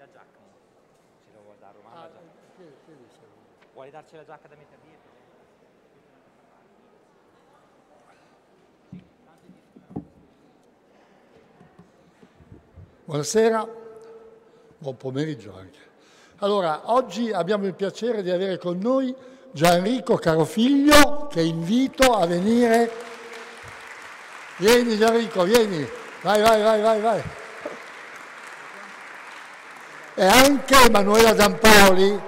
la giacca. Se lo vuoi dare Romano, la giacca. Vuoi darci la giacca da mettere dietro? Buonasera, buon pomeriggio anche. Allora, oggi abbiamo il piacere di avere con noi Gianrico Carofiglio, che invito a venire. Vieni Gianrico, vieni, vai, vai, vai, vai, vai. E anche Emanuela Giampaoli.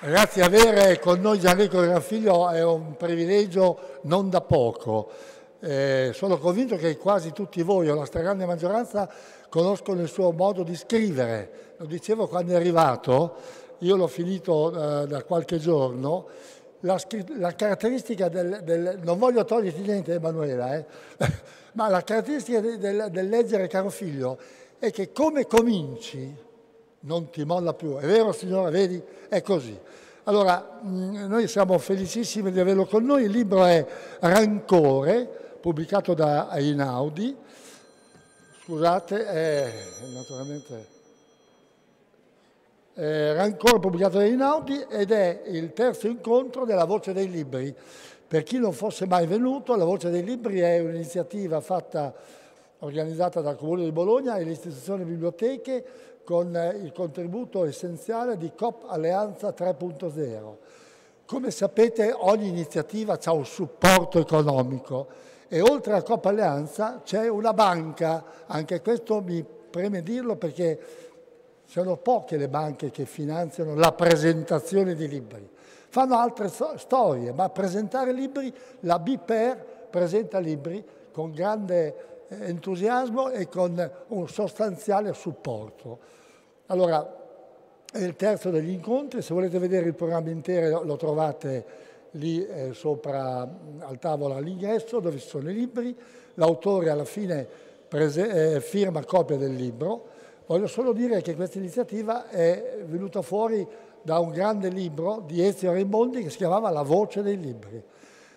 Ragazzi, avere con noi Gianrico Carofiglio è un privilegio non da poco. Eh, sono convinto che quasi tutti voi, o la stragrande maggioranza, conoscono il suo modo di scrivere. Lo dicevo quando è arrivato, io l'ho finito eh, da qualche giorno, la, la caratteristica del, del, Non voglio toglierti niente, Emanuela, eh, ma la caratteristica del, del leggere, caro figlio, è che come cominci non ti molla più. È vero, signora? Vedi? È così. Allora, mm, noi siamo felicissimi di averlo con noi. Il libro è Rancore, pubblicato da Einaudi. Scusate, è naturalmente eh, Rancore pubblicato da Einaudi ed è il terzo incontro della Voce dei Libri. Per chi non fosse mai venuto, la Voce dei Libri è un'iniziativa fatta, organizzata dal Comune di Bologna e l'istituzione biblioteche con il contributo essenziale di COP Alleanza 3.0. Come sapete ogni iniziativa ha un supporto economico e oltre a Coppa Alleanza c'è una banca, anche questo mi preme dirlo perché sono poche le banche che finanziano la presentazione di libri. Fanno altre storie, ma presentare libri, la BPER presenta libri con grande eh, entusiasmo e con un sostanziale supporto. Allora, è il terzo degli incontri, se volete vedere il programma intero lo trovate lì eh, sopra al tavolo all'ingresso dove ci sono i libri, l'autore alla fine prese, eh, firma copia del libro. Voglio solo dire che questa iniziativa è venuta fuori da un grande libro di Ezio Raimondi che si chiamava La voce dei libri.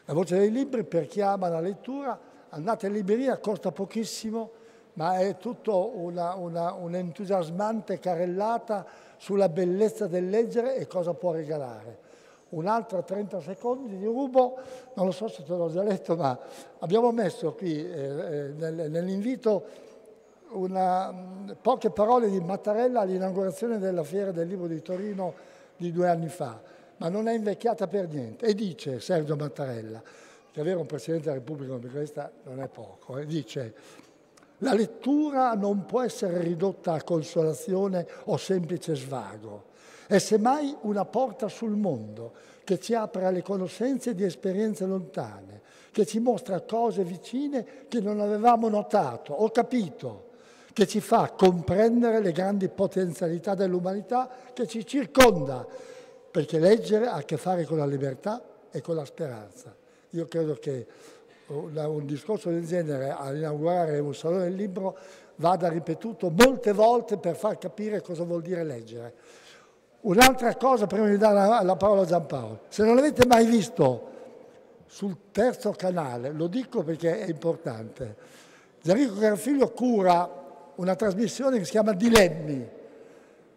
La voce dei libri per chi ama la lettura, andate in libreria, costa pochissimo, ma è una, un'entusiasmante carrellata sulla bellezza del leggere e cosa può regalare un'altra 30 secondi di rubo, non lo so se te l'ho già letto, ma abbiamo messo qui eh, eh nell'invito una, poche parole di Mattarella all'inaugurazione della Fiera del Libro di Torino di due anni fa, ma non è invecchiata per niente. E dice Sergio Mattarella, che avere un Presidente della Repubblica come questa non è poco, eh, dice la lettura non può essere ridotta a consolazione o semplice svago è semmai una porta sul mondo che ci apre alle conoscenze di esperienze lontane, che ci mostra cose vicine che non avevamo notato o capito, che ci fa comprendere le grandi potenzialità dell'umanità che ci circonda, perché leggere ha a che fare con la libertà e con la speranza. Io credo che un discorso del genere all'inaugurare un salone del libro vada ripetuto molte volte per far capire cosa vuol dire leggere. Un'altra cosa prima di dare la, la parola a Giampaolo, se non l'avete mai visto sul terzo canale, lo dico perché è importante, Gianrico Carfiglio cura una trasmissione che si chiama Dilemmi,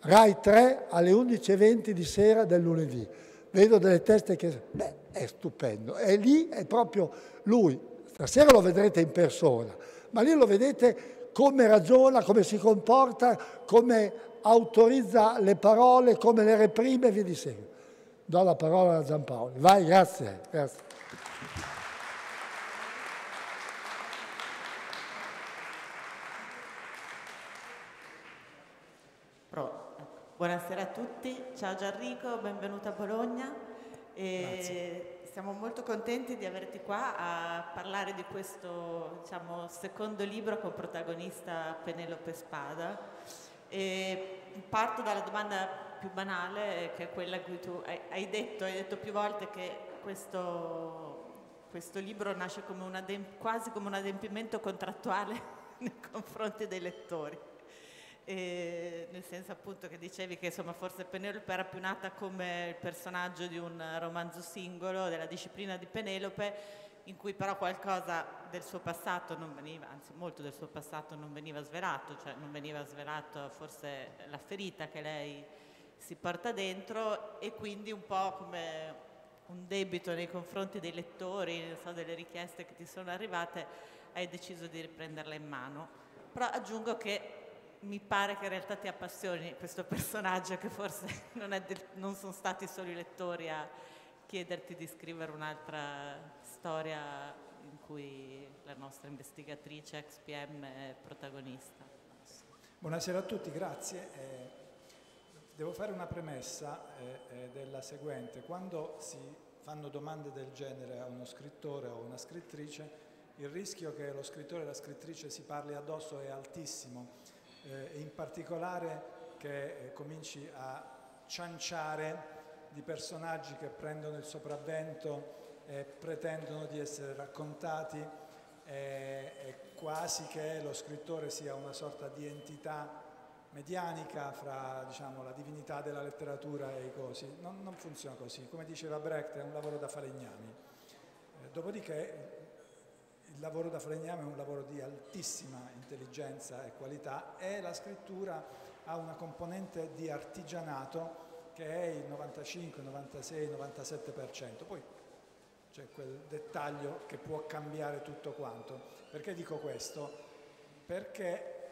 Rai 3 alle 11.20 di sera del lunedì. Vedo delle teste che... Beh, è stupendo. E lì è proprio lui. Stasera lo vedrete in persona, ma lì lo vedete come ragiona, come si comporta, come autorizza le parole come le reprime e via di seguito. Do la parola a Giampaolo. Vai, grazie. grazie. Buonasera a tutti, ciao Gianrico, benvenuto a Bologna. E siamo molto contenti di averti qua a parlare di questo diciamo, secondo libro con protagonista Penelope Spada. E parto dalla domanda più banale, che è quella che tu hai detto, hai detto più volte che questo, questo libro nasce come quasi come un adempimento contrattuale nei confronti dei lettori. E nel senso appunto che dicevi che insomma forse Penelope era più nata come il personaggio di un romanzo singolo della disciplina di Penelope in cui però qualcosa del suo passato non veniva, anzi molto del suo passato non veniva svelato, cioè non veniva svelato forse la ferita che lei si porta dentro e quindi un po' come un debito nei confronti dei lettori, so, delle richieste che ti sono arrivate, hai deciso di riprenderla in mano. Però aggiungo che mi pare che in realtà ti appassioni questo personaggio che forse non, del, non sono stati solo i lettori a chiederti di scrivere un'altra storia in cui la nostra investigatrice ex PM è protagonista. Buonasera a tutti, grazie. Eh, devo fare una premessa eh, eh, della seguente. Quando si fanno domande del genere a uno scrittore o una scrittrice, il rischio che lo scrittore e la scrittrice si parli addosso è altissimo eh, in particolare che eh, cominci a cianciare di personaggi che prendono il sopravvento e pretendono di essere raccontati e, e quasi che lo scrittore sia una sorta di entità medianica fra diciamo, la divinità della letteratura e i cosi. Non, non, funziona così. Come diceva Brecht, è un lavoro da falegnami. Eh, dopodiché lavoro da falegname è un lavoro di altissima intelligenza e qualità e la scrittura ha una componente di artigianato che è il 95, 96, 97%. Poi c'è quel dettaglio che può cambiare tutto quanto. Perché dico questo? Perché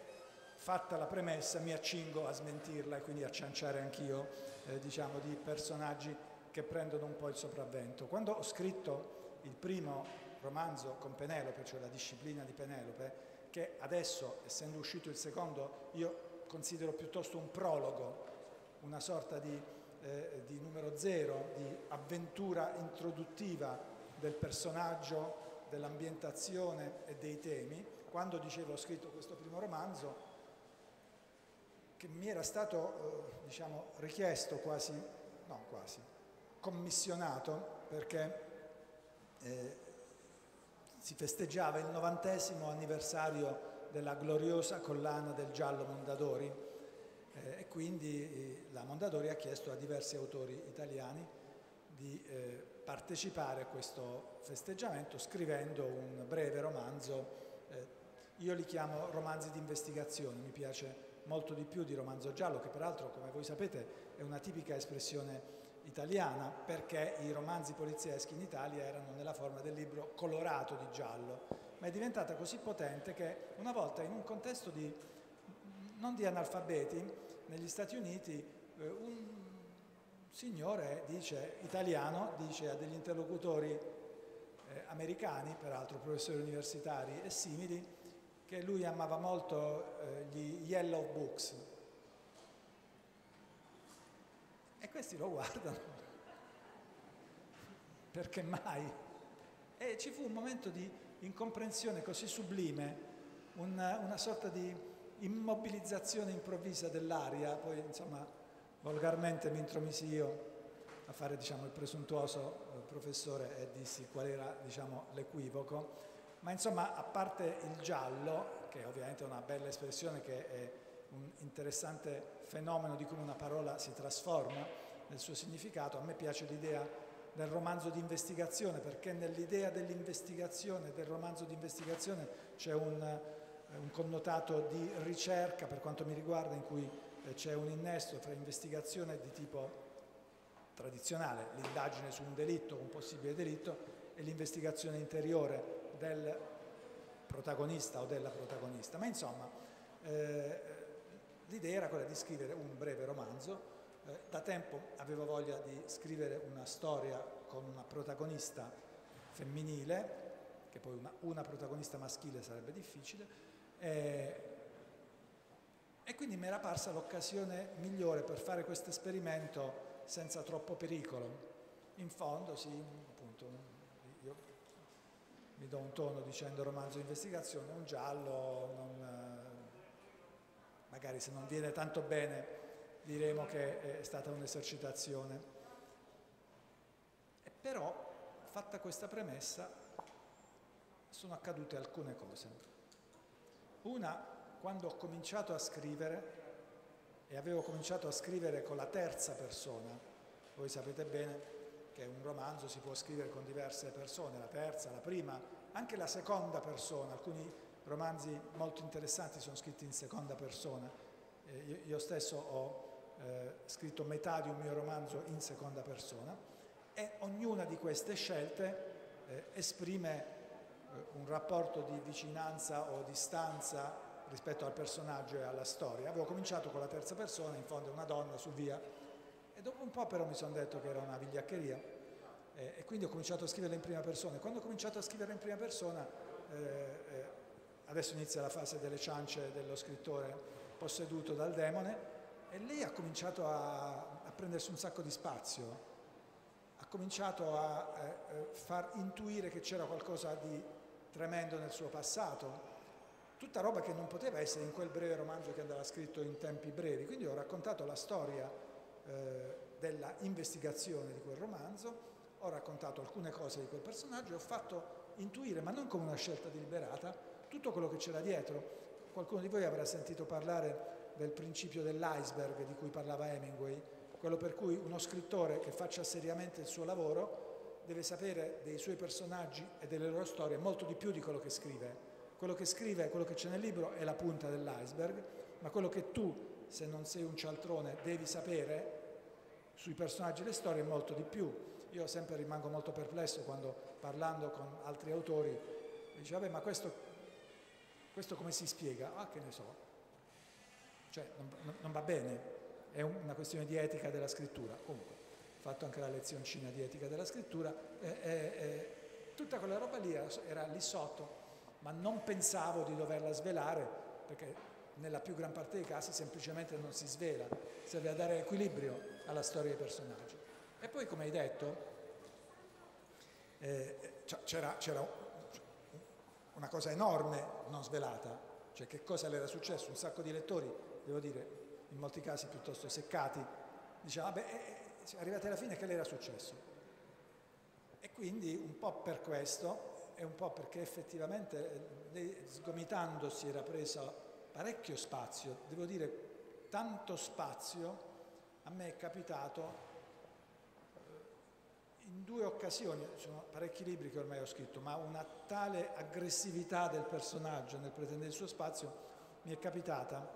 fatta la premessa mi accingo a smentirla e quindi a cianciare anch'io eh, diciamo, di personaggi che prendono un po' il sopravvento. Quando ho scritto il primo romanzo con Penelope, cioè la disciplina di Penelope, che adesso, essendo uscito il secondo, io considero piuttosto un prologo, una sorta di, eh, di numero zero, di avventura introduttiva del personaggio, dell'ambientazione e dei temi. Quando dicevo ho scritto questo primo romanzo, che mi era stato eh, diciamo, richiesto quasi, no quasi, commissionato perché eh, si festeggiava il novantesimo anniversario della gloriosa collana del giallo Mondadori eh, e quindi eh, la Mondadori ha chiesto a diversi autori italiani di eh, partecipare a questo festeggiamento scrivendo un breve romanzo, eh, io li chiamo romanzi di investigazione, mi piace molto di più di romanzo giallo che peraltro come voi sapete è una tipica espressione italiana perché i romanzi polizieschi in Italia erano nella forma del libro colorato di giallo, ma è diventata così potente che una volta in un contesto di, non di analfabeti, negli Stati Uniti eh, un signore dice, italiano dice a degli interlocutori eh, americani, peraltro professori universitari e simili, che lui amava molto eh, gli Yellow Books, e questi lo guardano, perché mai? E ci fu un momento di incomprensione così sublime, una, una sorta di immobilizzazione improvvisa dell'aria, poi insomma volgarmente mi intromisi io a fare diciamo, il presuntuoso eh, professore e dissi qual era diciamo, l'equivoco, ma insomma a parte il giallo, che ovviamente è una bella espressione che è un interessante fenomeno di come una parola si trasforma nel suo significato. A me piace l'idea del romanzo di investigazione perché nell'idea dell'investigazione, del romanzo di investigazione c'è un, eh, un, connotato di ricerca per quanto mi riguarda in cui eh, c'è un innesto tra investigazione di tipo tradizionale, l'indagine su un delitto, un possibile delitto, e l'investigazione interiore del protagonista o della protagonista. Ma insomma, eh, l'idea era quella di scrivere un breve romanzo. Eh, da tempo avevo voglia di scrivere una storia con una protagonista femminile, che poi una, una protagonista maschile sarebbe difficile, eh, e quindi mi era parsa l'occasione migliore per fare questo esperimento senza troppo pericolo. In fondo, sì, appunto, io mi do un tono dicendo romanzo di investigazione, un giallo, non, magari se non viene tanto bene diremo che è stata un'esercitazione. Però, fatta questa premessa, sono accadute alcune cose. Una, quando ho cominciato a scrivere, e avevo cominciato a scrivere con la terza persona, voi sapete bene che un romanzo si può scrivere con diverse persone, la terza, la prima, anche la seconda persona, alcuni romanzi molto interessanti sono scritti in seconda persona. Eh, io, io, stesso ho eh, scritto metà di un mio romanzo in seconda persona e ognuna di queste scelte eh, esprime eh, un rapporto di vicinanza o distanza rispetto al personaggio e alla storia. Avevo cominciato con la terza persona, in fondo una donna su via, e dopo un po' però mi sono detto che era una vigliaccheria eh, e quindi ho cominciato a scriverla in prima persona. E quando ho cominciato a scriverla in prima persona, eh, eh, adesso inizia la fase delle ciance dello scrittore posseduto dal demone, e lei ha cominciato a, a prendersi un sacco di spazio, ha cominciato a eh, eh far intuire che c'era qualcosa di tremendo nel suo passato, tutta roba che non poteva essere in quel breve romanzo che andava scritto in tempi brevi. Quindi ho raccontato la storia eh, della investigazione di quel romanzo, ho raccontato alcune cose di quel personaggio e ho fatto intuire, ma non come una scelta deliberata, tutto quello che c'era dietro. Qualcuno di voi avrà sentito parlare del principio dell'iceberg di cui parlava Hemingway, quello per cui uno scrittore che faccia seriamente il suo lavoro deve sapere dei suoi personaggi e delle loro storie molto di più di quello che scrive. Quello che scrive, quello che c'è nel libro è la punta dell'iceberg, ma quello che tu, se non sei un cialtrone, devi sapere sui personaggi e le storie è molto di più. Io sempre rimango molto perplesso quando parlando con altri autori dice vabbè ma questo, questo come si spiega? Ah che ne so, cioè non, non va bene, è una questione di etica della scrittura. Comunque, ho fatto anche la lezioncina di etica della scrittura, eh, eh, tutta quella roba lì era, era lì sotto, ma non pensavo di doverla svelare perché nella più gran parte dei casi semplicemente non si svela, serve a dare equilibrio alla storia dei personaggi. E poi, come hai detto, eh, c'era, c'era una cosa enorme non svelata, cioè che cosa le era successo, un sacco di lettori devo dire, in molti casi piuttosto seccati, diceva, vabbè, eh, eh arrivati alla fine che le era successo? E quindi un po' per questo e un po' perché effettivamente eh, lei sgomitandosi era presa parecchio spazio, devo dire tanto spazio, a me è capitato in due occasioni, sono parecchi libri che ormai ho scritto, ma una tale aggressività del personaggio nel pretendere il suo spazio mi è capitata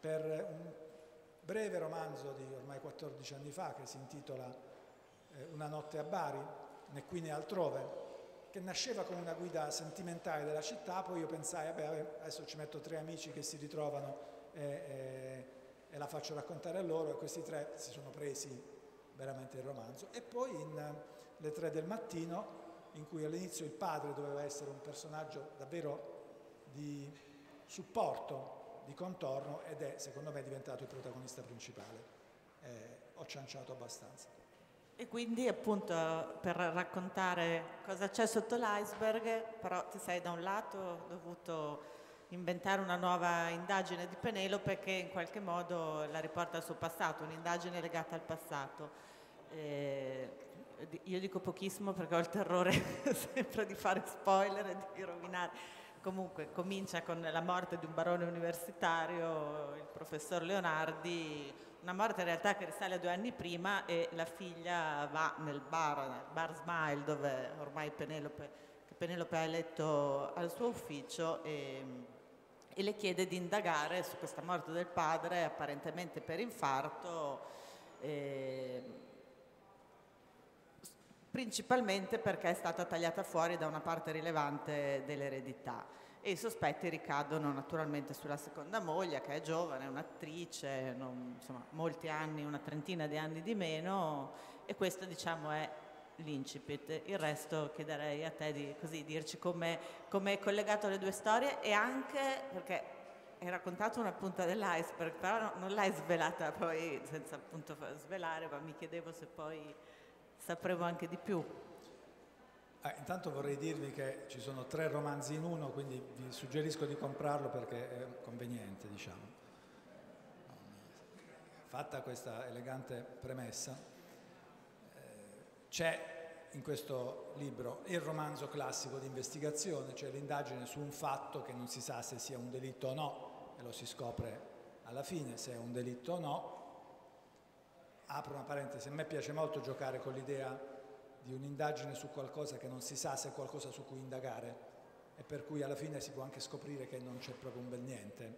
per un breve romanzo di ormai 14 anni fa che si intitola eh, Una notte a Bari, né qui né altrove, che nasceva come una guida sentimentale della città, poi io pensai, vabbè, adesso ci metto tre amici che si ritrovano e, e, e la faccio raccontare a loro e questi tre si sono presi veramente il romanzo. E poi in Le tre del mattino, in cui all'inizio il padre doveva essere un personaggio davvero di supporto di contorno ed è secondo me diventato il protagonista principale. Eh, ho cianciato abbastanza. E quindi appunto per raccontare cosa c'è sotto l'iceberg, però ti sei da un lato dovuto inventare una nuova indagine di Penelope che in qualche modo la riporta al suo passato, un'indagine legata al passato. Eh, io dico pochissimo perché ho il terrore sempre di fare spoiler e di rovinare Comunque comincia con la morte di un barone universitario, il professor Leonardi, una morte in realtà che risale a due anni prima e la figlia va nel bar, nel bar Smile dove ormai Penelope, Penelope ha eletto al suo ufficio e, e, le chiede di indagare su questa morte del padre apparentemente per infarto. E, principalmente perché è stata tagliata fuori da una parte rilevante dell'eredità e i sospetti ricadono naturalmente sulla seconda moglie che è giovane, un'attrice, non, insomma molti anni, una trentina di anni di meno e questo diciamo è l'incipit. Il resto chiederei a te di così, dirci come è collegato le due storie e anche perché hai raccontato una punta dell'iceberg, però non l'hai svelata poi senza appunto svelare, ma mi chiedevo se poi sapremo anche di più. Ah, intanto vorrei dirvi che ci sono tre romanzi in uno, quindi vi suggerisco di comprarlo perché è conveniente, diciamo. Fatta questa elegante premessa, eh, c'è in questo libro il romanzo classico di investigazione, cioè l'indagine su un fatto che non si sa se sia un delitto o no, e lo si scopre alla fine se è un delitto o no, apro una parentesi, a me piace molto giocare con l'idea di un'indagine su qualcosa che non si sa se è qualcosa su cui indagare e per cui alla fine si può anche scoprire che non c'è proprio un bel niente,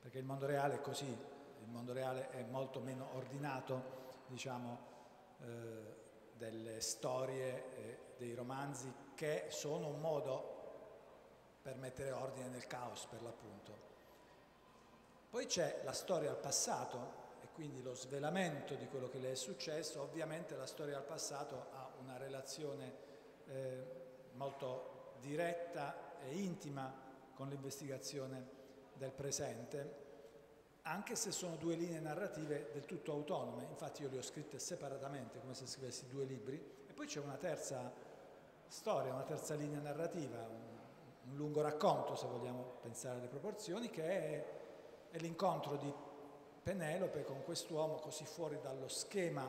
perché il mondo reale è così, il mondo reale è molto meno ordinato, diciamo, eh, delle storie, eh, dei romanzi che sono un modo per mettere ordine nel caos per l'appunto. Poi c'è la storia al passato quindi lo svelamento di quello che le è successo, ovviamente la storia al passato ha una relazione eh, molto diretta e intima con l'investigazione del presente, anche se sono due linee narrative del tutto autonome, infatti io le ho scritte separatamente come se scrivessi due libri, e poi c'è una terza storia, una terza linea narrativa, un, un lungo racconto se vogliamo pensare alle proporzioni, che è, è l'incontro di Penelope con quest'uomo così fuori dallo schema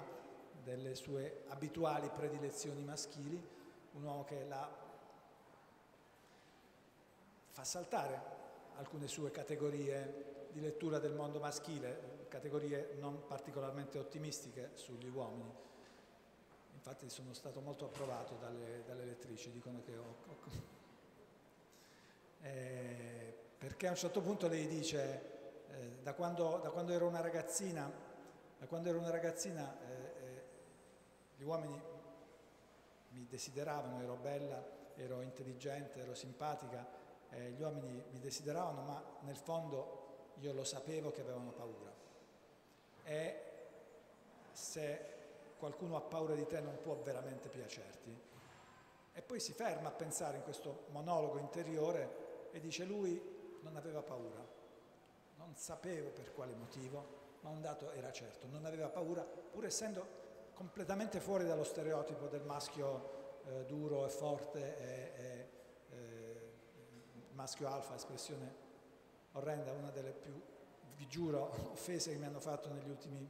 delle sue abituali predilezioni maschili, un uomo che la fa saltare alcune sue categorie di lettura del mondo maschile, categorie non particolarmente ottimistiche sugli uomini. Infatti sono stato molto approvato dalle, dalle lettrici, dicono che ho, ho eh, perché a un certo punto lei dice da, quando, da, quando, ero una ragazzina, ero una ragazzina eh, eh, gli uomini mi desideravano, ero bella, ero intelligente, ero simpatica, eh, gli uomini mi desideravano, ma nel fondo io lo sapevo che avevano paura. E se qualcuno ha paura di te non può veramente piacerti. E poi si ferma a pensare in questo monologo interiore e dice lui non aveva paura, non sapevo per quale motivo, ma un dato era certo, non aveva paura, pur essendo completamente fuori dallo stereotipo del maschio eh, duro e forte e, e eh, maschio alfa, espressione orrenda, una delle più, vi giuro, offese che mi hanno fatto negli ultimi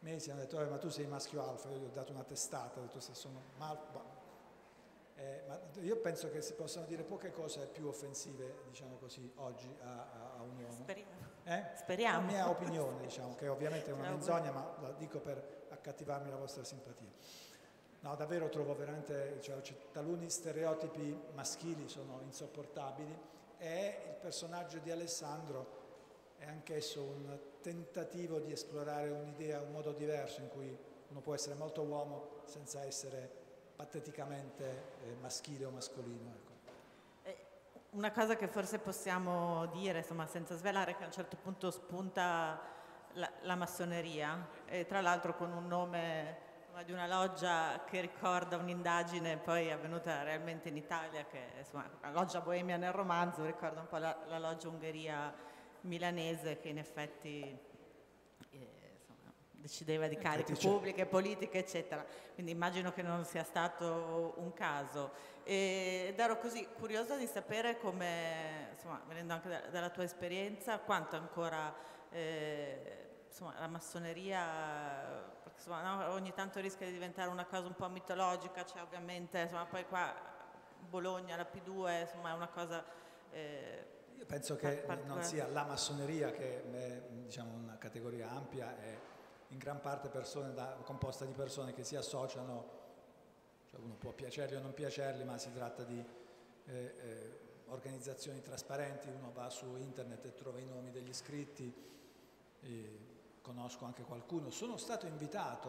mesi, hanno detto, eh, ma tu sei maschio alfa, io gli ho dato una testata, ho detto se sono mal, eh, ma io penso che si possano dire poche cose più offensive, diciamo così, oggi a, a, a un uomo. Speriamo. Eh? Speriamo. La mia opinione, diciamo, che ovviamente è una menzogna, ma la dico per accattivarmi la vostra simpatia. No, davvero trovo veramente, cioè, taluni stereotipi maschili sono insopportabili e il personaggio di Alessandro è anch'esso un tentativo di esplorare un'idea, un modo diverso in cui uno può essere molto uomo senza essere pateticamente eh, maschile o mascolino. Ecco. Eh, una cosa che forse possiamo dire, insomma, senza svelare, che a un certo punto spunta la, la massoneria, e tra l'altro con un nome insomma, di una loggia che ricorda un'indagine poi avvenuta realmente in Italia, che insomma, la loggia boemia nel romanzo ricorda un po' la, la loggia Ungheria milanese che in effetti decideva di cariche pubbliche, politiche, eccetera. Quindi immagino che non sia stato un caso. Ed ero così curiosa di sapere come, insomma, venendo anche da, dalla tua esperienza, quanto ancora eh, insomma, la massoneria, perché insomma, no, ogni tanto rischia di diventare una cosa un po' mitologica, cioè ovviamente insomma, poi qua Bologna, la P2, insomma è una cosa... Eh, Io penso che non sia la massoneria che è diciamo, una categoria ampia e in gran parte da, composta di persone che si associano, cioè uno può piacerli o non piacerli, ma si tratta di eh, eh, organizzazioni trasparenti, uno va su internet e trova i nomi degli iscritti, conosco anche qualcuno, sono stato invitato,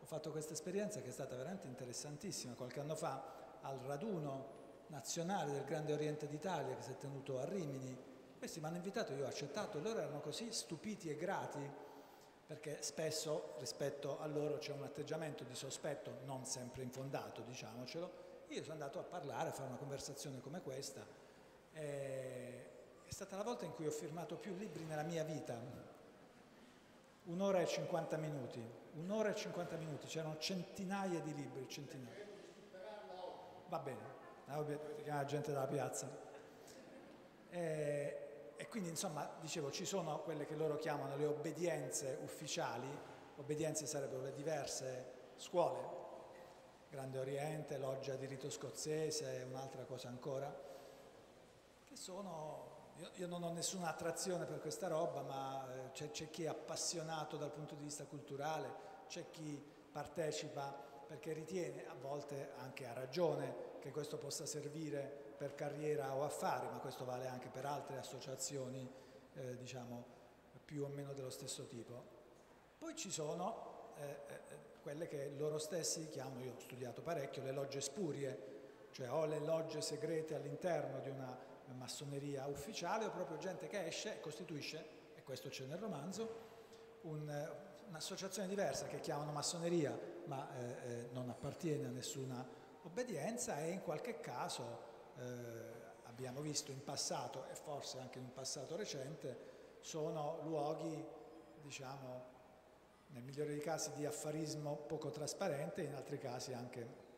ho fatto questa esperienza che è stata veramente interessantissima, qualche anno fa al raduno nazionale del Grande Oriente d'Italia che si è tenuto a Rimini, questi mi hanno invitato, io ho accettato, loro erano così stupiti e grati perché spesso rispetto a loro c'è un atteggiamento di sospetto non sempre infondato, diciamocelo. Io sono andato a parlare, a fare una conversazione come questa. è stata la volta in cui ho firmato più libri nella mia vita. Un'ora e 50 minuti, un'ora e 50 minuti, c'erano centinaia di libri, centinaia. Va bene, dovete chiamare gente dalla piazza. E e quindi insomma, dicevo, ci sono quelle che loro chiamano le obbedienze ufficiali, obbedienze sarebbero le diverse scuole, Grande Oriente, Loggia di Rito Scozzese, un'altra cosa ancora, che sono, io, non ho nessuna attrazione per questa roba, ma eh, c'è, chi è appassionato dal punto di vista culturale, c'è chi partecipa perché ritiene, a volte anche a ragione, che questo possa servire per carriera o affari, ma questo vale anche per altre associazioni, eh, diciamo, più o meno dello stesso tipo. Poi ci sono eh, eh, quelle che loro stessi chiamano, io ho studiato parecchio, le logge spurie, cioè o le logge segrete all'interno di una massoneria ufficiale o proprio gente che esce e costituisce, e questo c'è nel romanzo, un, un'associazione diversa che chiamano massoneria ma eh, eh, non appartiene a nessuna obbedienza e in qualche caso eh, abbiamo visto in passato e forse anche in un passato recente sono luoghi diciamo nel migliore dei casi di affarismo poco trasparente in altri casi anche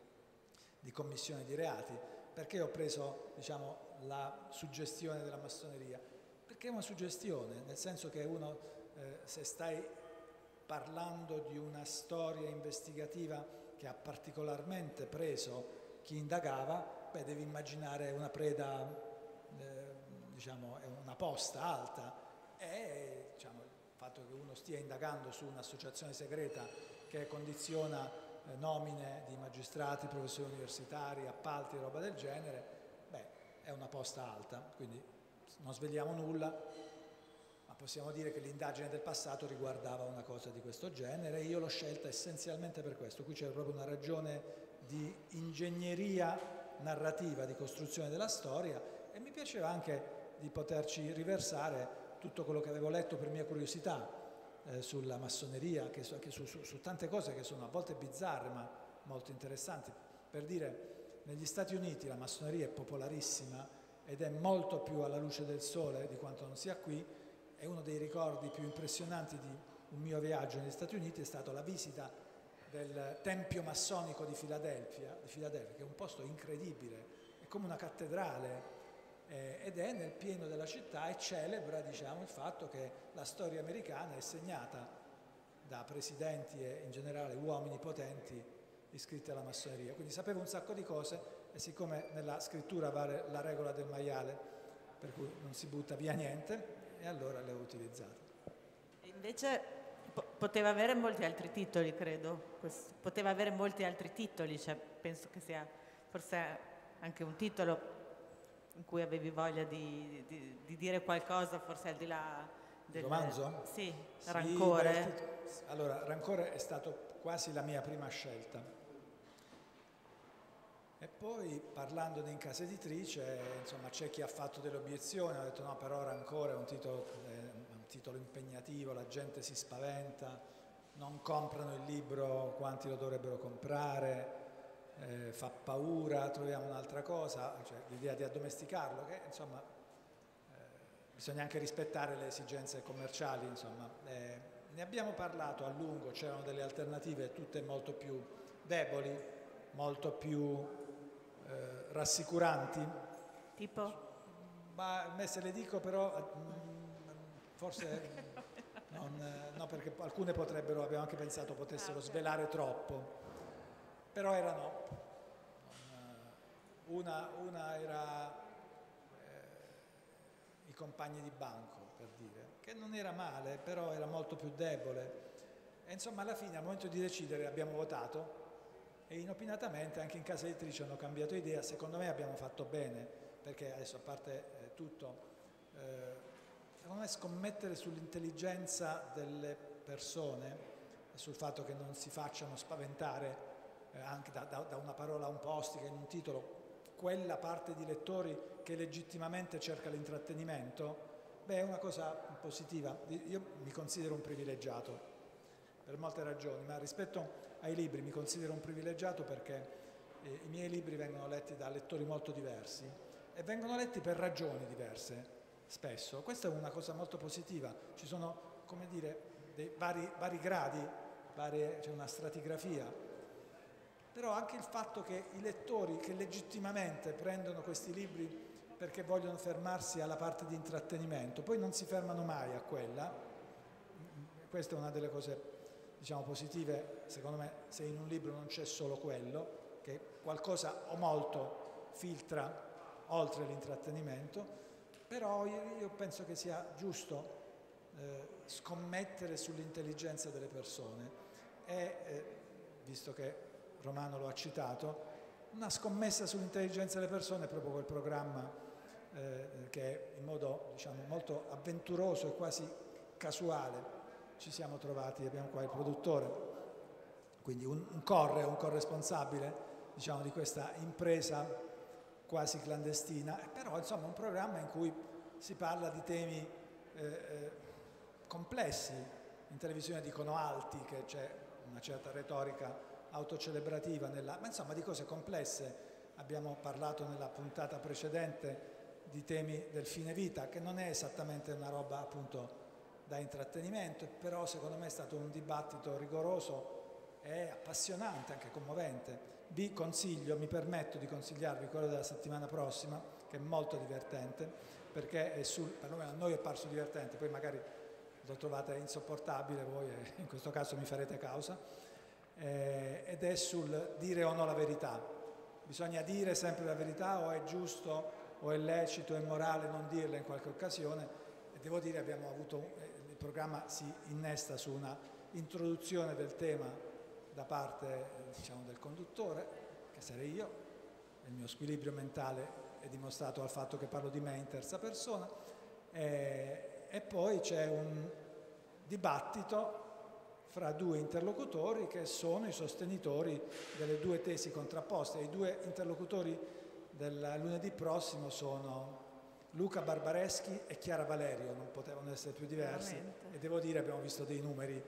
di commissione di reati. Perché ho preso diciamo, la suggestione della massoneria? Perché è una suggestione nel senso che uno eh, se stai parlando di una storia investigativa che ha particolarmente preso chi indagava, beh, devi immaginare una preda, eh, diciamo, una posta alta. E diciamo, il fatto che uno stia indagando su un'associazione segreta che condiziona eh, nomine di magistrati, professori universitari, appalti e roba del genere, beh, è una posta alta, quindi non svegliamo nulla, possiamo dire che l'indagine del passato riguardava una cosa di questo genere. E io l'ho scelta essenzialmente per questo. Qui c'era proprio una ragione di ingegneria narrativa, di costruzione della storia e mi piaceva anche di poterci riversare tutto quello che avevo letto per mia curiosità eh, sulla massoneria, che, che su, su, su tante cose che sono a volte bizzarre ma molto interessanti. Per dire, negli Stati Uniti la massoneria è popolarissima ed è molto più alla luce del sole di quanto non sia qui, e uno dei ricordi più impressionanti di un mio viaggio negli Stati Uniti è stata la visita del Tempio massonico di Filadelfia, di Filadelfia, che è un posto incredibile, è come una cattedrale eh, ed è nel pieno della città e celebra diciamo, il fatto che la storia americana è segnata da presidenti e in generale uomini potenti iscritti alla massoneria. Quindi sapevo un sacco di cose e siccome nella scrittura vale la regola del maiale, per cui non si butta via niente, e allora le ho utilizzate. Invece poteva avere molti altri titoli, credo. Poteva avere molti altri titoli, cioè, penso che sia forse anche un titolo in cui avevi voglia di, di, di dire qualcosa, forse al di là del romanzo? Sì, sì Rancore. Beh, allora, Rancore è stato quasi la mia prima scelta e poi parlandone in casa editrice, insomma, c'è chi ha fatto delle obiezioni, ha detto no, per ora ancora è un titolo, un titolo impegnativo, la gente si spaventa, non comprano il libro quanti lo dovrebbero comprare, eh, fa paura, troviamo un'altra cosa, cioè l'idea di addomesticarlo, che insomma eh, bisogna anche rispettare le esigenze commerciali, insomma. Eh, ne abbiamo parlato a lungo, c'erano delle alternative tutte molto più deboli, molto più eh, rassicuranti. Tipo? Ma a me se le dico però mm, forse non, no perché alcune potrebbero, abbiamo anche pensato potessero ah, svelare troppo, però erano, una, una era eh, i compagni di banco per dire, che non era male, però era molto più debole. E insomma alla fine al momento di decidere abbiamo votato e inopinatamente anche in casa editrice hanno cambiato idea, secondo me abbiamo fatto bene, perché adesso a parte eh, tutto, eh, secondo me scommettere sull'intelligenza delle persone sul fatto che non si facciano spaventare eh, anche da, da, da, una parola un postica in un titolo, quella parte di lettori che legittimamente cerca l'intrattenimento, beh è una cosa positiva, io mi considero un privilegiato per molte ragioni, ma rispetto ai libri mi considero un privilegiato perché eh, i miei libri vengono letti da lettori molto diversi e vengono letti per ragioni diverse spesso. Questa è una cosa molto positiva, ci sono come dire dei vari, vari gradi, c'è una stratigrafia, però anche il fatto che i lettori che legittimamente prendono questi libri perché vogliono fermarsi alla parte di intrattenimento, poi non si fermano mai a quella, questa è una delle cose diciamo, positive, secondo me, se in un libro non c'è solo quello, che qualcosa o molto filtra oltre l'intrattenimento, però io, penso che sia giusto eh, scommettere sull'intelligenza delle persone. E, eh, visto che Romano lo ha citato, una scommessa sull'intelligenza delle persone è proprio quel programma eh, che in modo diciamo, molto avventuroso e quasi casuale. Ci siamo trovati, abbiamo qua il produttore, quindi un, un corre, un corresponsabile diciamo, di questa impresa quasi clandestina, però insomma un programma in cui si parla di temi eh, eh, complessi, in televisione dicono alti, che c'è una certa retorica autocelebrativa, nella, ma insomma di cose complesse. Abbiamo parlato nella puntata precedente di temi del fine vita, che non è esattamente una roba appunto da intrattenimento, però secondo me è stato un dibattito rigoroso e appassionante, anche commovente. Vi consiglio, mi permetto di consigliarvi quello della settimana prossima, che è molto divertente, perché è sul, perlomeno a noi è parso divertente, poi magari lo trovate insopportabile voi e in questo caso mi farete causa, eh, ed è sul dire o no la verità. Bisogna dire sempre la verità o è giusto o è lecito, è morale non dirla in qualche occasione e devo dire abbiamo avuto, eh, il programma si innesta su una introduzione del tema da parte diciamo, del conduttore, che sarei io, il mio squilibrio mentale è dimostrato dal fatto che parlo di me in terza persona, e, e poi c'è un dibattito fra due interlocutori che sono i sostenitori delle due tesi contrapposte. I due interlocutori del lunedì prossimo sono Luca Barbareschi e Chiara Valerio, non potevano essere più diversi Veramente. e devo dire abbiamo visto dei numeri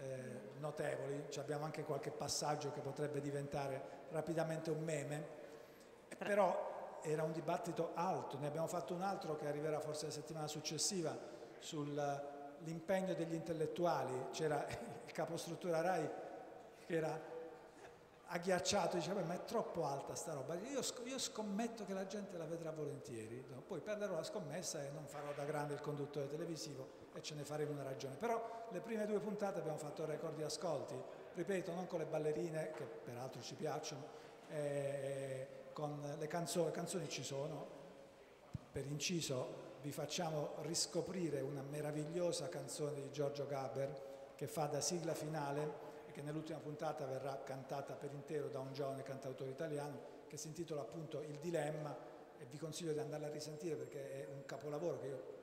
eh, notevoli, cioè abbiamo anche qualche passaggio che potrebbe diventare rapidamente un meme, però era un dibattito alto, ne abbiamo fatto un altro che arriverà forse la settimana successiva sull'impegno degli intellettuali, c'era il capostruttura RAI che era agghiacciato, diceva ma è troppo alta sta roba, io, io scommetto che la gente la vedrà volentieri, no? poi perderò la scommessa e non farò da grande il conduttore televisivo e ce ne faremo una ragione. Però le prime due puntate abbiamo fatto record di ascolti, ripeto, non con le ballerine, che peraltro ci piacciono, eh, con le canzoni, le canzoni ci sono, per inciso vi facciamo riscoprire una meravigliosa canzone di Giorgio Gaber che fa da sigla finale e che nell'ultima puntata verrà cantata per intero da un giovane cantautore italiano che si intitola appunto Il Dilemma e vi consiglio di andarla a risentire perché è un capolavoro che io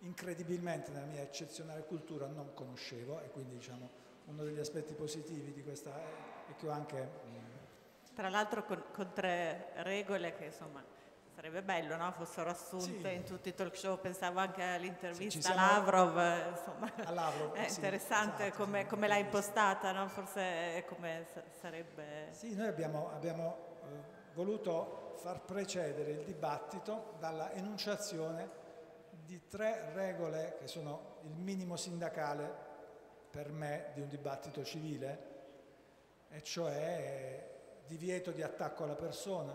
incredibilmente nella mia eccezionale cultura non conoscevo e quindi diciamo uno degli aspetti positivi di questa è che ho anche... Mm, Tra l'altro con, con tre regole che insomma sarebbe bello, no? Fossero assunte sì. in tutti i talk show, pensavo anche all'intervista sì, a Lavrov, insomma, a Lavrov, è interessante esatto, come, come l'ha impostata, no? Forse come sarebbe... Sì, noi abbiamo, abbiamo eh, voluto far precedere il dibattito dalla enunciazione di tre regole che sono il minimo sindacale per me di un dibattito civile, e cioè divieto di attacco alla persona,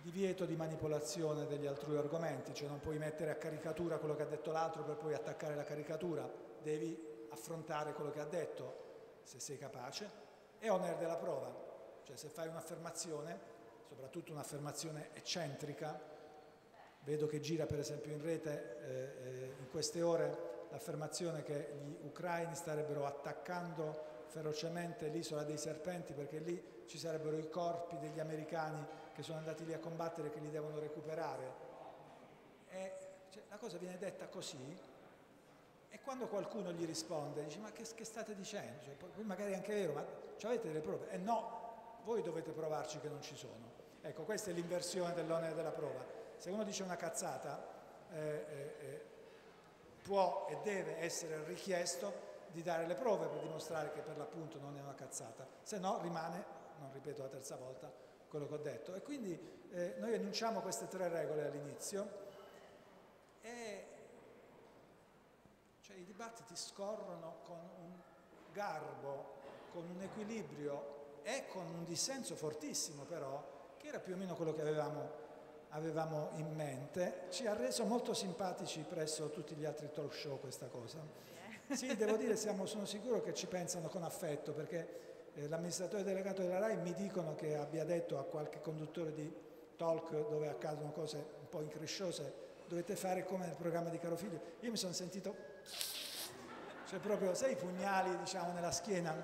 divieto di manipolazione degli altrui argomenti, cioè non puoi mettere a caricatura quello che ha detto l'altro per poi attaccare la caricatura, devi affrontare quello che ha detto se sei capace, e onere della prova, cioè se fai un'affermazione, soprattutto un'affermazione eccentrica, Vedo che gira per esempio in rete eh, eh, in queste ore l'affermazione che gli ucraini starebbero attaccando ferocemente l'isola dei serpenti perché lì ci sarebbero i corpi degli americani che sono andati lì a combattere e che li devono recuperare. E, cioè, la cosa viene detta così e quando qualcuno gli risponde dice ma che, che state dicendo? Cioè, poi magari è anche vero, ma avete delle prove? E eh no, voi dovete provarci che non ci sono. Ecco, questa è l'inversione dell'onere della prova se uno dice una cazzata eh, eh, eh, può e deve essere richiesto di dare le prove per dimostrare che per l'appunto non è una cazzata, se no rimane, non ripeto la terza volta, quello che ho detto. E quindi eh, noi enunciamo queste tre regole all'inizio e cioè, i dibattiti scorrono con un garbo, con un equilibrio e con un dissenso fortissimo però, che era più o meno quello che avevamo avevamo in mente, ci ha reso molto simpatici presso tutti gli altri talk show questa cosa. Sì, devo dire, siamo, sono sicuro che ci pensano con affetto perché eh, l'amministratore delegato della RAI mi dicono che abbia detto a qualche conduttore di talk dove accadono cose un po' incresciose dovete fare come nel programma di Caro Figlio. Io mi sono sentito, cioè proprio, sai i pugnali diciamo nella schiena?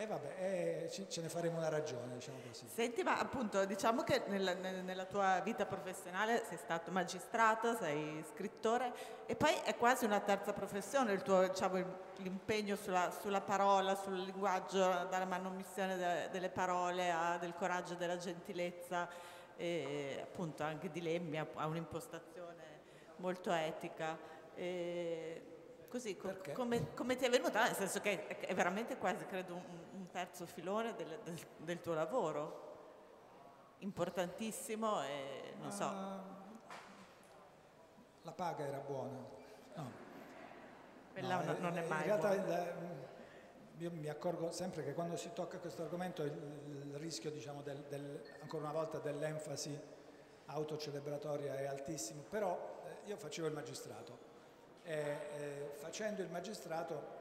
E vabbè, eh, ce ne faremo una ragione, diciamo così. Senti, ma appunto, diciamo che nella, nella, tua vita professionale sei stato magistrato, sei scrittore e poi è quasi una terza professione il tuo, diciamo, l'impegno sulla, sulla, parola, sul linguaggio, dalla manomissione de, delle parole, a, del coraggio, della gentilezza e appunto anche dilemmi, ha un'impostazione molto etica. E così, come, come, ti è venuta? Nel senso che è veramente quasi, credo, un, un terzo filone del, del, del, tuo lavoro, importantissimo e non so. Uh, la paga era buona. No. Quella no, non è mai In realtà il, io mi accorgo sempre che quando si tocca questo argomento il, il rischio, diciamo, del, del, ancora una volta, dell'enfasi autocelebratoria è altissimo, però eh, io facevo il magistrato eh, facendo il magistrato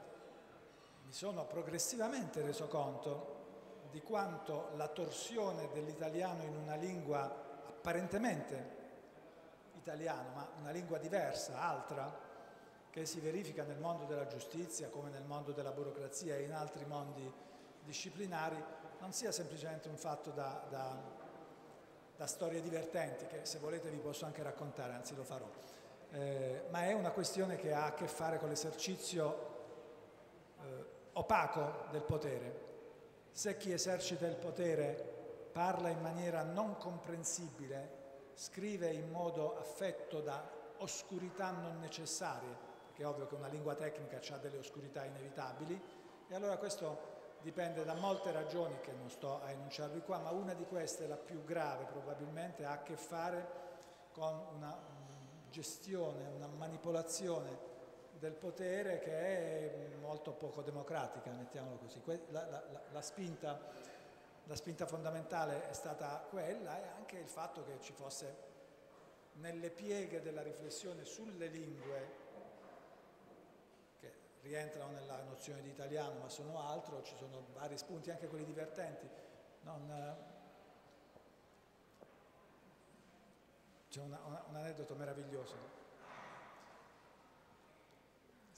mi sono progressivamente reso conto di quanto la torsione dell'italiano in una lingua apparentemente italiana, ma una lingua diversa, altra, che si verifica nel mondo della giustizia come nel mondo della burocrazia e in altri mondi disciplinari, non sia semplicemente un fatto da, da, da storie divertenti, che se volete vi posso anche raccontare, anzi lo farò, eh, ma è una questione che ha a che fare con l'esercizio eh, opaco del potere. Se chi esercita il potere parla in maniera non comprensibile, scrive in modo affetto da oscurità non necessarie, perché è ovvio che una lingua tecnica ha delle oscurità inevitabili, e allora questo dipende da molte ragioni che non sto a enunciarvi qua, ma una di queste, la più grave probabilmente, ha a che fare con una gestione, una manipolazione del potere che è molto poco democratica, mettiamolo così. La, la, la, spinta, la, spinta, fondamentale è stata quella e anche il fatto che ci fosse nelle pieghe della riflessione sulle lingue, che rientrano nella nozione di italiano ma sono altro, ci sono vari spunti, anche quelli divertenti. Non, c'è un aneddoto meraviglioso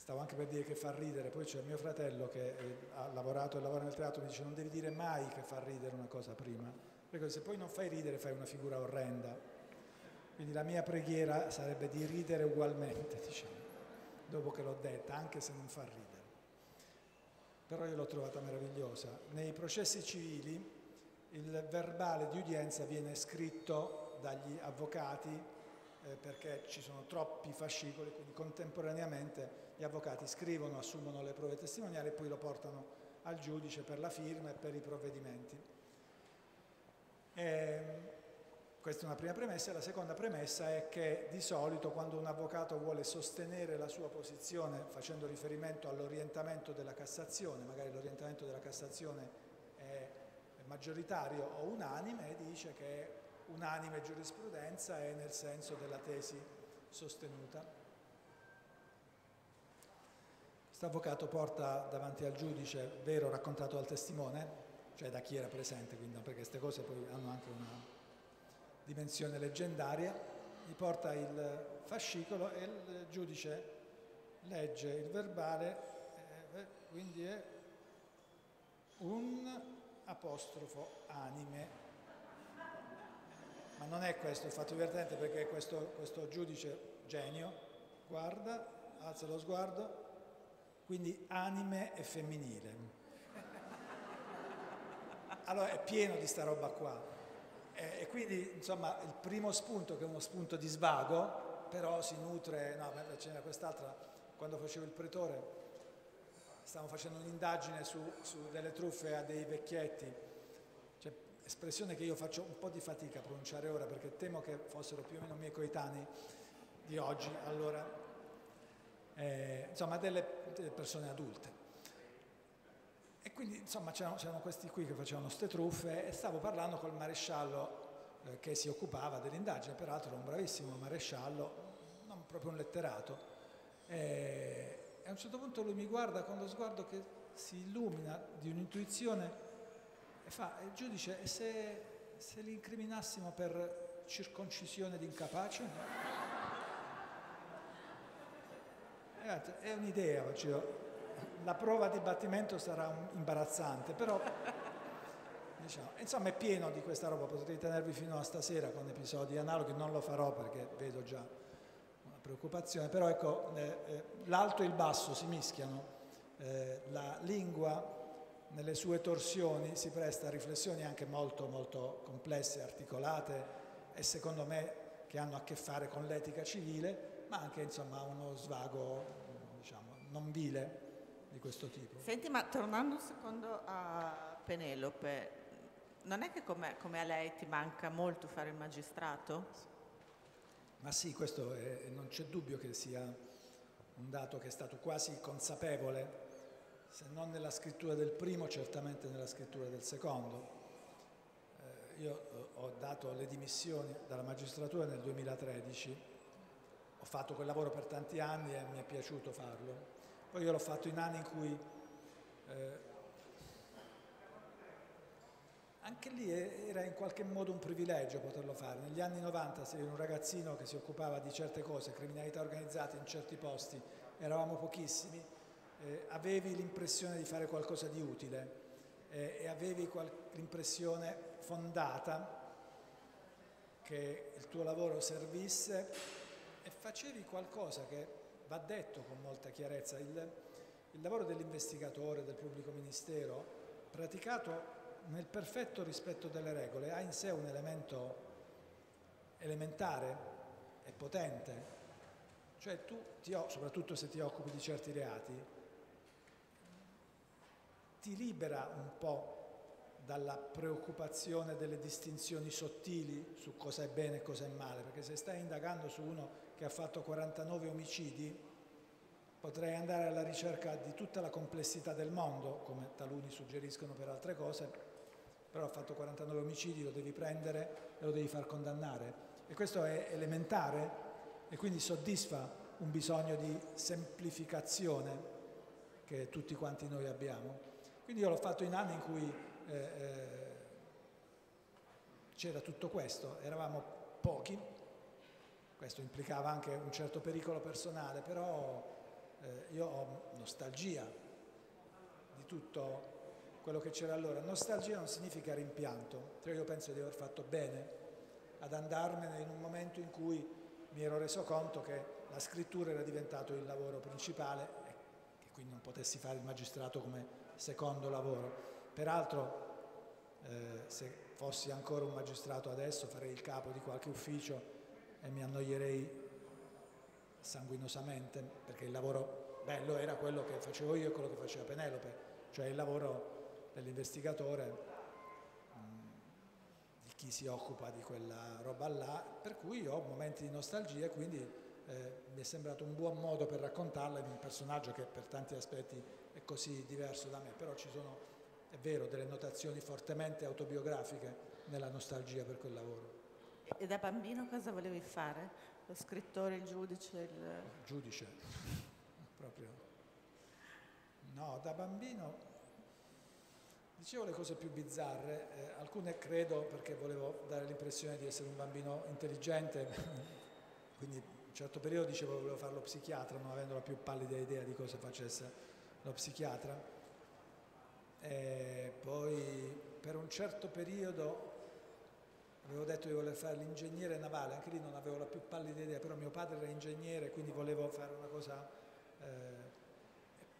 stavo anche per dire che fa ridere, poi c'è mio fratello che eh, ha lavorato e lavora nel teatro, mi dice non devi dire mai che fa ridere una cosa prima, perché se poi non fai ridere fai una figura orrenda. Quindi la mia preghiera sarebbe di ridere ugualmente, diciamo, dopo che l'ho detta, anche se non fa ridere. Però io l'ho trovata meravigliosa. Nei processi civili il verbale di udienza viene scritto dagli avvocati eh, perché ci sono troppi fascicoli, quindi contemporaneamente gli avvocati scrivono, assumono le prove testimoniali e poi lo portano al giudice per la firma e per i provvedimenti. E ehm, questa è una prima premessa. La seconda premessa è che di solito quando un avvocato vuole sostenere la sua posizione facendo riferimento all'orientamento della Cassazione, magari l'orientamento della Cassazione è maggioritario o unanime, dice che unanime giurisprudenza è nel senso della tesi sostenuta. Questo avvocato porta davanti al giudice vero raccontato dal testimone, cioè da chi era presente, quindi perché queste cose poi hanno anche una dimensione leggendaria, gli porta il fascicolo e il giudice legge il verbale, eh, quindi è un apostrofo anime. Ma non è questo il fatto divertente perché questo, questo giudice genio guarda, alza lo sguardo, quindi anime e femminile. Allora è pieno di sta roba qua. E, e quindi insomma il primo spunto che è uno spunto di svago, però si nutre, no, ce n'era quest'altra, quando facevo il pretore, stavamo facendo un'indagine su, su, delle truffe a dei vecchietti, espressione che io faccio un po' di fatica a pronunciare ora perché temo che fossero più o meno miei coetanei di oggi, allora eh, insomma delle, delle, persone adulte. E quindi insomma c'erano, questi qui che facevano ste truffe e stavo parlando col maresciallo eh, che si occupava dell'indagine, peraltro era un bravissimo maresciallo, non proprio un letterato. E, e a un certo punto lui mi guarda con lo sguardo che si illumina di un'intuizione fa, il giudice, e se, se li incriminassimo per circoncisione di incapace? è un'idea, la prova di battimento sarà imbarazzante, però diciamo, insomma è pieno di questa roba, potete tenervi fino a stasera con episodi analoghi, non lo farò perché vedo già una preoccupazione, però ecco, eh, eh, l'alto e il basso si mischiano, eh, la lingua nelle sue torsioni si presta a riflessioni anche molto, molto complesse, articolate e secondo me che hanno a che fare con l'etica civile, ma anche insomma uno svago diciamo, non vile di questo tipo. Senti, ma tornando un secondo a Penelope, non è che come, come a lei ti manca molto fare il magistrato? Ma sì, questo è, non c'è dubbio che sia un dato che è stato quasi consapevole se non nella scrittura del primo, certamente nella scrittura del secondo. Eh, io eh, ho dato le dimissioni dalla magistratura nel 2013, ho fatto quel lavoro per tanti anni e mi è piaciuto farlo. Poi io l'ho fatto in anni in cui eh, anche lì era in qualche modo un privilegio poterlo fare. Negli anni 90 sei un ragazzino che si occupava di certe cose, criminalità organizzata in certi posti, eravamo pochissimi eh, avevi l'impressione di fare qualcosa di utile eh, e avevi l'impressione fondata che il tuo lavoro servisse e facevi qualcosa che va detto con molta chiarezza. Il, il lavoro dell'investigatore, del pubblico ministero, praticato nel perfetto rispetto delle regole, ha in sé un elemento elementare e potente. Cioè tu, ti, soprattutto se ti occupi di certi reati, ti libera un po' dalla preoccupazione delle distinzioni sottili su cosa è bene e cosa è male, perché se stai indagando su uno che ha fatto 49 omicidi, potrei andare alla ricerca di tutta la complessità del mondo, come taluni suggeriscono per altre cose, però ha fatto 49 omicidi, lo devi prendere e lo devi far condannare. E questo è elementare e quindi soddisfa un bisogno di semplificazione che tutti quanti noi abbiamo. Quindi io l'ho fatto in anni in cui eh, eh, c'era tutto questo, eravamo pochi, questo implicava anche un certo pericolo personale, però eh, io ho nostalgia di tutto quello che c'era allora. Nostalgia non significa rimpianto, cioè io penso di aver fatto bene ad andarmene in un momento in cui mi ero reso conto che la scrittura era diventato il lavoro principale e che quindi non potessi fare il magistrato come secondo lavoro. Peraltro eh, se fossi ancora un magistrato adesso farei il capo di qualche ufficio e mi annoierei sanguinosamente perché il lavoro bello era quello che facevo io e quello che faceva Penelope, cioè il lavoro dell'investigatore mm, di chi si occupa di quella roba là, per cui ho momenti di nostalgia e quindi eh, mi è sembrato un buon modo per raccontarla in un personaggio che per tanti aspetti così diverso da me, però ci sono, è vero, delle notazioni fortemente autobiografiche nella nostalgia per quel lavoro. E da bambino cosa volevi fare? Lo scrittore, il giudice? Il, il giudice, proprio. No, da bambino dicevo le cose più bizzarre, eh, alcune credo perché volevo dare l'impressione di essere un bambino intelligente, quindi in un certo periodo dicevo che volevo fare lo psichiatra, non avendo la più pallida idea di cosa facesse lo psichiatra. E poi per un certo periodo avevo detto di voler fare l'ingegnere navale, anche lì non avevo la più pallida idea, però mio padre era ingegnere, quindi volevo fare una cosa... Eh,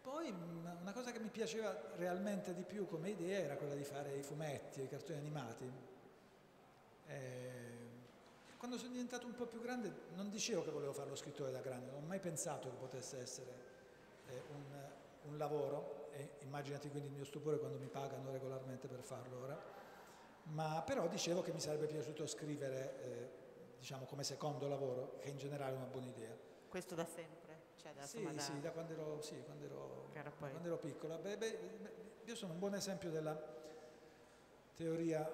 poi una cosa che mi piaceva realmente di più come idea era quella di fare i fumetti, i cartoni animati. E quando sono diventato un po' più grande non dicevo che volevo fare lo scrittore da grande, non ho mai pensato che potesse essere eh, un un lavoro e immaginati quindi il mio stupore quando mi pagano regolarmente per farlo ora, ma però dicevo che mi sarebbe piaciuto scrivere eh, diciamo come secondo lavoro, che in generale è una buona idea. Questo da sempre? Cioè da, sì, da... sì, da quando ero, sì, quando ero, quando ero piccola. Beh, beh, io sono un buon esempio della teoria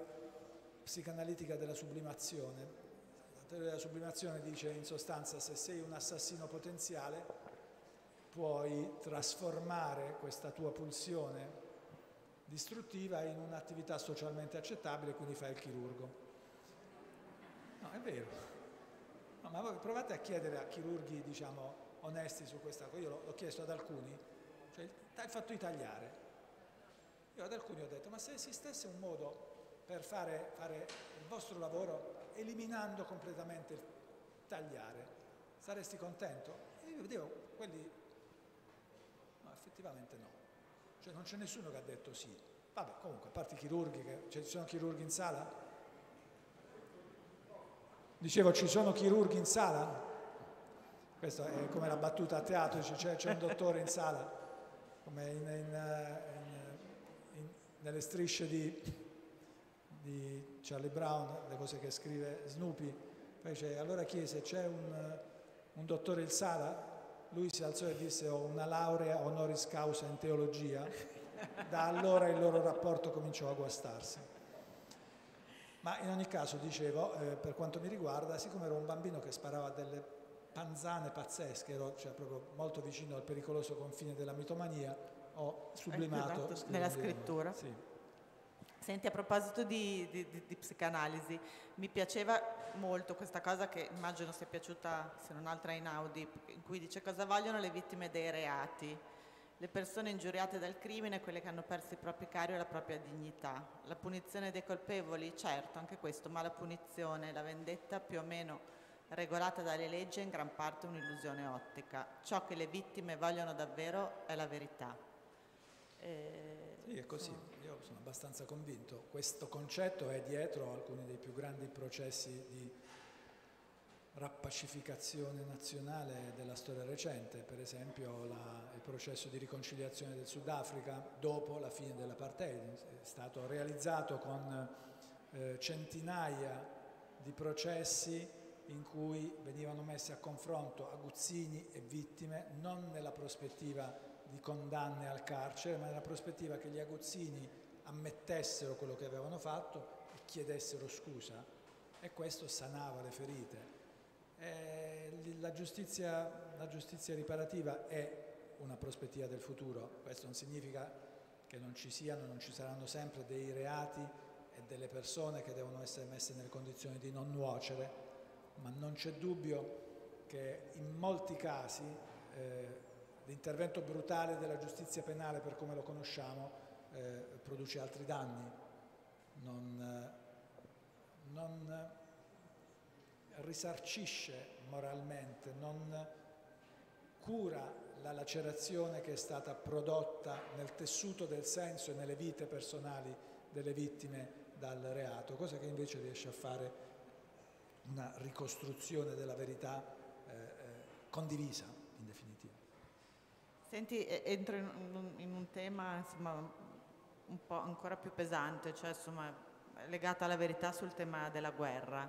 psicanalitica della sublimazione. La teoria della sublimazione dice in sostanza se sei un assassino potenziale puoi trasformare questa tua pulsione distruttiva in un'attività socialmente accettabile, quindi fai il chirurgo. No, è vero. No, ma provate a chiedere a chirurghi, diciamo, onesti su questa cosa. Io l'ho chiesto ad alcuni, cioè il fatto di tagliare. Io ad alcuni ho detto, ma se esistesse un modo per fare, fare il vostro lavoro eliminando completamente il tagliare, saresti contento? E io vedevo quelli, effettivamente no. Cioè non c'è nessuno che ha detto sì. Vabbè, comunque, a parte i chirurghi, cioè, ci sono chirurghi in sala? Dicevo, ci sono chirurghi in sala? Questa è come la battuta a teatro, c'è, un dottore in sala, come in, in, in, nelle strisce di, di, Charlie Brown, le cose che scrive Snoopy. Poi dice, allora chiese, c'è un, un dottore in sala? Lui si alzò e disse ho una laurea honoris causa in teologia. Da allora il loro rapporto cominciò a guastarsi. Ma in ogni caso, dicevo, eh, per quanto mi riguarda, siccome ero un bambino che sparava delle panzane pazzesche, ero cioè, proprio molto vicino al pericoloso confine della mitomania, ho sublimato nella scrittura. Sì. Senti, a proposito di, di, di, di, psicanalisi, mi piaceva molto questa cosa che immagino sia piaciuta, se non altro in Audi, in cui dice cosa vogliono le vittime dei reati. Le persone ingiuriate dal crimine, quelle che hanno perso i propri cari e la propria dignità. La punizione dei colpevoli, certo, anche questo, ma la punizione, la vendetta più o meno regolata dalle leggi è in gran parte un'illusione ottica. Ciò che le vittime vogliono davvero è la verità. E, sì, è così. Io sono abbastanza convinto. Questo concetto è dietro alcuni dei più grandi processi di rappacificazione nazionale della storia recente, per esempio la, il processo di riconciliazione del Sudafrica dopo la fine dell'apartheid, è stato realizzato con eh, centinaia di processi in cui venivano messi a confronto aguzzini e vittime non nella prospettiva di condanne al carcere, ma nella prospettiva che gli aguzzini ammettessero quello che avevano fatto e chiedessero scusa e questo sanava le ferite. La giustizia, la giustizia riparativa è una prospettiva del futuro, questo non significa che non ci siano, non ci saranno sempre dei reati e delle persone che devono essere messe nelle condizioni di non nuocere, ma non c'è dubbio che in molti casi eh, l'intervento brutale della giustizia penale per come lo conosciamo eh, produce altri danni, non, non, risarcisce moralmente, non cura la lacerazione che è stata prodotta nel tessuto del senso e nelle vite personali delle vittime dal reato, cosa che invece riesce a fare una ricostruzione della verità eh, eh, condivisa. Senti, entro in un, in un tema insomma, un po' ancora più pesante, cioè insomma, legata alla verità sul tema della guerra.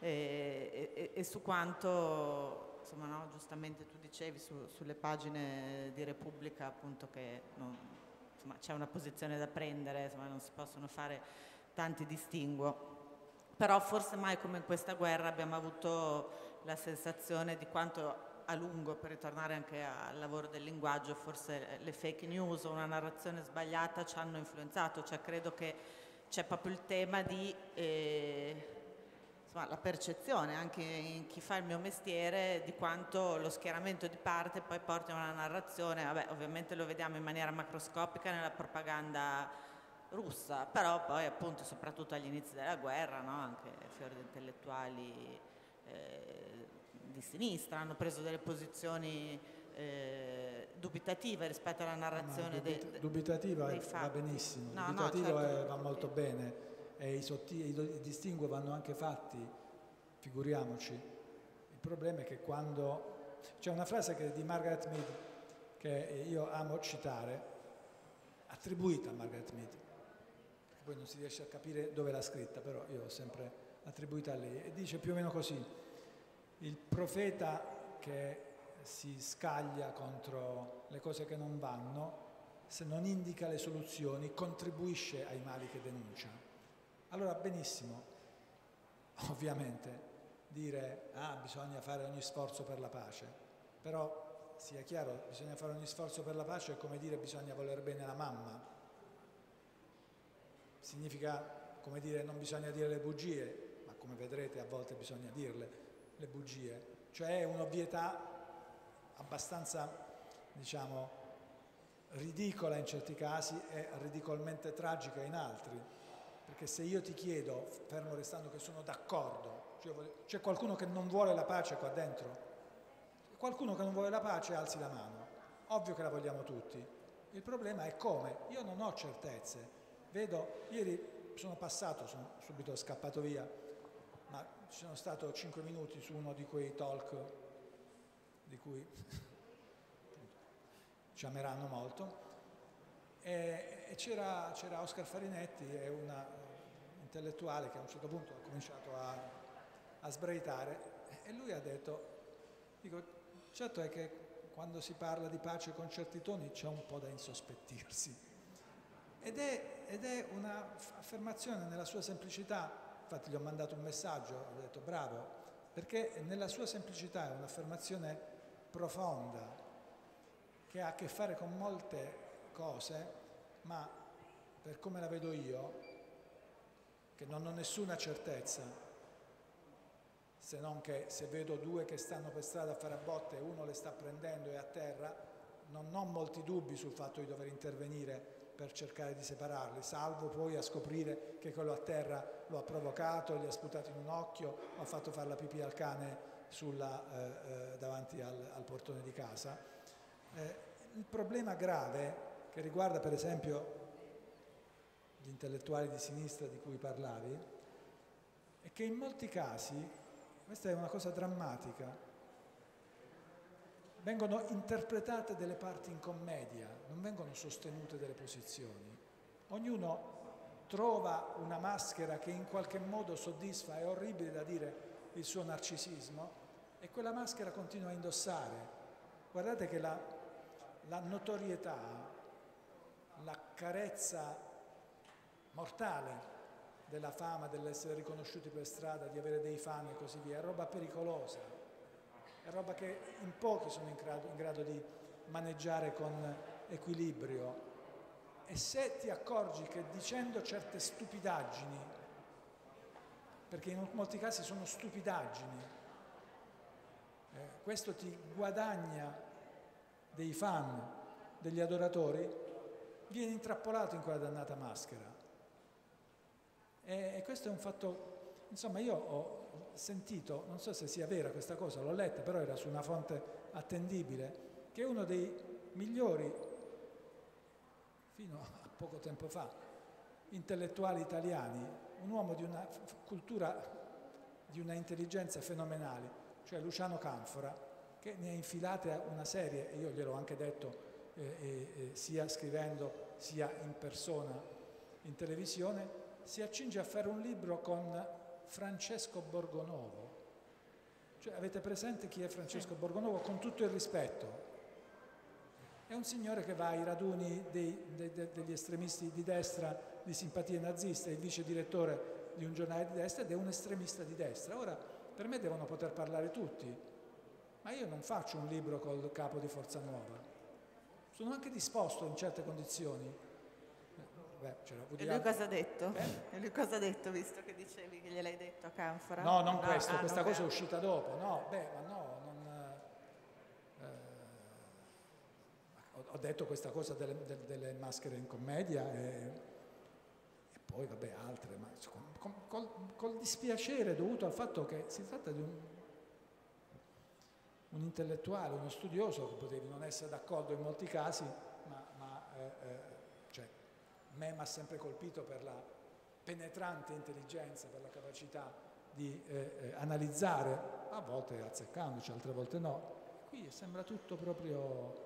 E, e, e su quanto, insomma, no, giustamente tu dicevi su, sulle pagine di Repubblica appunto che non, insomma, c'è una posizione da prendere, insomma, non si possono fare tanti distinguo. Però forse mai come in questa guerra abbiamo avuto la sensazione di quanto a lungo, per ritornare anche al lavoro del linguaggio, forse le fake news o una narrazione sbagliata ci hanno influenzato, cioè credo che c'è proprio il tema di eh, insomma, la percezione anche in chi fa il mio mestiere di quanto lo schieramento di parte poi porti a una narrazione, vabbè ovviamente lo vediamo in maniera macroscopica nella propaganda russa, però poi appunto soprattutto agli inizi della guerra, no? anche fiori di intellettuali eh, di sinistra hanno preso delle posizioni eh, dubitative rispetto alla narrazione dubita, dei, dubitativa dei va benissimo, no, dubitativo no, certo, è, va molto bene e i, sottili, i distinguo vanno anche fatti, figuriamoci. Il problema è che quando... C'è una frase che, di Margaret Mead che io amo citare, attribuita a Margaret Mead, poi non si riesce a capire dove l'ha scritta, però io l'ho sempre attribuita a lei, e dice più o meno così, il profeta che si scaglia contro le cose che non vanno, se non indica le soluzioni, contribuisce ai mali che denuncia. Allora benissimo, ovviamente, dire ah, bisogna fare ogni sforzo per la pace, però sia chiaro, bisogna fare ogni sforzo per la pace è come dire bisogna voler bene la mamma, significa, come dire, non bisogna dire le bugie, ma come vedrete a volte bisogna dirle le bugie, cioè è un'ovvietà abbastanza, diciamo, ridicola in certi casi e ridicolmente tragica in altri. Perché se io ti chiedo, fermo restando che sono d'accordo, cioè c'è qualcuno che non vuole la pace qua dentro? Qualcuno che non vuole la pace alzi la mano. Ovvio che la vogliamo tutti. Il problema è come. Io non ho certezze. Vedo, ieri sono passato, sono subito scappato via, ci sono stato 5 minuti su uno di quei talk di cui ci ameranno molto. E, c'era, c'era, Oscar Farinetti, è una intellettuale che a un certo punto ha cominciato a, a sbraitare e lui ha detto, dico, certo è che quando si parla di pace con certi toni c'è un po' da insospettirsi. Ed è, ed è un'affermazione nella sua semplicità, infatti gli ho mandato un messaggio, ho detto bravo, perché nella sua semplicità è un'affermazione profonda, che ha a che fare con molte cose, ma per come la vedo io, che non ho nessuna certezza, se non che se vedo due che stanno per strada a fare a botte e uno le sta prendendo e a terra, non ho molti dubbi sul fatto di dover intervenire per cercare di separarli, salvo poi a scoprire che quello a terra lo ha provocato, gli ha sputato in un occhio, ha fatto fare la pipì al cane sulla, eh, eh, davanti al, al, portone di casa. Eh, il problema grave che riguarda per esempio gli intellettuali di sinistra di cui parlavi è che in molti casi, questa è una cosa drammatica, vengono interpretate delle parti in commedia, non vengono sostenute delle posizioni. Ognuno trova una maschera che in qualche modo soddisfa, è orribile da dire, il suo narcisismo e quella maschera continua a indossare. Guardate che la, la notorietà, la carezza mortale della fama, dell'essere riconosciuti per strada, di avere dei fan e così via, è roba pericolosa, è roba che in pochi sono in grado, in grado di maneggiare con equilibrio. E se ti accorgi che dicendo certe stupidaggini, perché in molti casi sono stupidaggini, eh, questo ti guadagna dei fan, degli adoratori, viene intrappolato in quella dannata maschera. E, e questo è un fatto, insomma io ho sentito, non so se sia vera questa cosa, l'ho letta, però era su una fonte attendibile, che uno dei migliori, fino a poco tempo fa, intellettuali italiani, un uomo di una cultura, di una intelligenza fenomenale, cioè Luciano Canfora, che ne ha infilate una serie, e io gliel'ho anche detto eh, eh, sia scrivendo sia in persona in televisione, si accinge a fare un libro con Francesco Borgonovo. Cioè, avete presente chi è Francesco Borgonovo? Con tutto il rispetto. È un signore che va ai raduni dei, dei, degli estremisti di destra di simpatie naziste, è il vice direttore di un giornale di destra ed è un estremista di destra. Ora, per me devono poter parlare tutti, ma io non faccio un libro col capo di Forza Nuova. Sono anche disposto in certe condizioni. Beh, e lui cosa ha detto? Eh? E lui cosa ha detto, visto che dicevi che gliel'hai detto a Canfora? No, non no, questo, ah, questa cosa è uscita dopo. No, beh, ma no, non, eh, ho, detto questa cosa delle, delle, delle maschere in commedia e, e poi, vabbè, altre, ma con, col, col dispiacere dovuto al fatto che si tratta di un un intellettuale, uno studioso, che potevi non essere d'accordo in molti casi, ma, ma eh, eh, cioè, me mi ha sempre colpito per la penetrante intelligenza, per la capacità di eh, eh analizzare, a volte azzeccandoci, altre volte no. Qui sembra tutto proprio...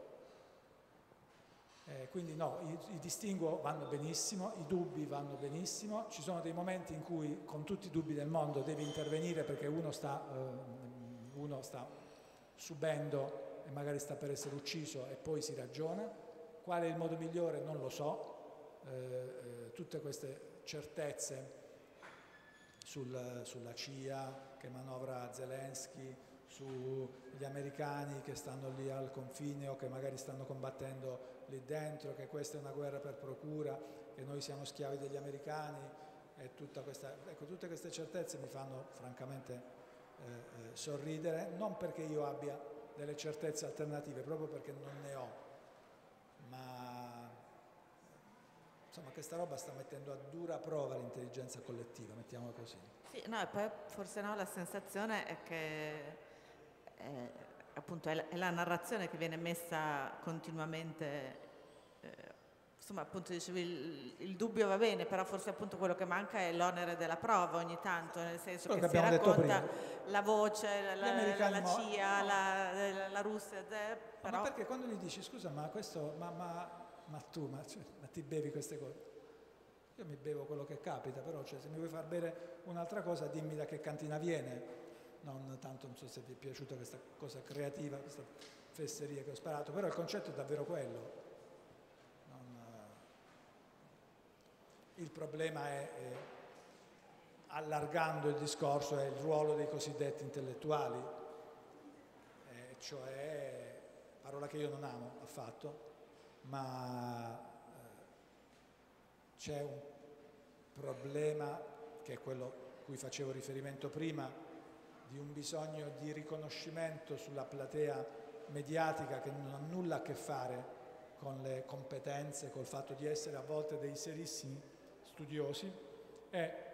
Eh, quindi no, i, i, distinguo vanno benissimo, i dubbi vanno benissimo, ci sono dei momenti in cui con tutti i dubbi del mondo devi intervenire perché uno sta, eh, uno sta subendo e magari sta per essere ucciso e poi si ragiona. Qual è il modo migliore? Non lo so. Eh, eh, tutte queste certezze sul, sulla CIA che manovra Zelensky, sugli americani che stanno lì al confine o che magari stanno combattendo lì dentro, che questa è una guerra per procura, che noi siamo schiavi degli americani e tutta questa, ecco, tutte queste certezze mi fanno francamente eh, eh, sorridere, non perché io abbia delle certezze alternative, proprio perché non ne ho, ma insomma questa roba sta mettendo a dura prova l'intelligenza collettiva, mettiamola così. Sì, no, e poi forse no, la sensazione è che eh, appunto è la, è la, narrazione che viene messa continuamente eh, insomma appunto dicevi il, il, dubbio va bene però forse appunto quello che manca è l'onere della prova ogni tanto nel senso quello che, che si racconta la voce la, la, la CIA la, la, Russia eh, però... ma perché quando gli dici scusa ma questo ma, ma, ma tu ma, cioè, ma, ti bevi queste cose? Io mi bevo quello che capita però cioè, se mi vuoi far bere un'altra cosa dimmi da che cantina viene. Non tanto non so se vi è piaciuta questa cosa creativa questa fesseria che ho sparato però il concetto è davvero quello. Il problema è, è, allargando il discorso, è il ruolo dei cosiddetti intellettuali, eh, cioè, parola che io non amo affatto, ma eh, c'è un problema che è quello a cui facevo riferimento prima, di un bisogno di riconoscimento sulla platea mediatica che non ha nulla a che fare con le competenze, col fatto di essere a volte dei serissimi studiosi. E,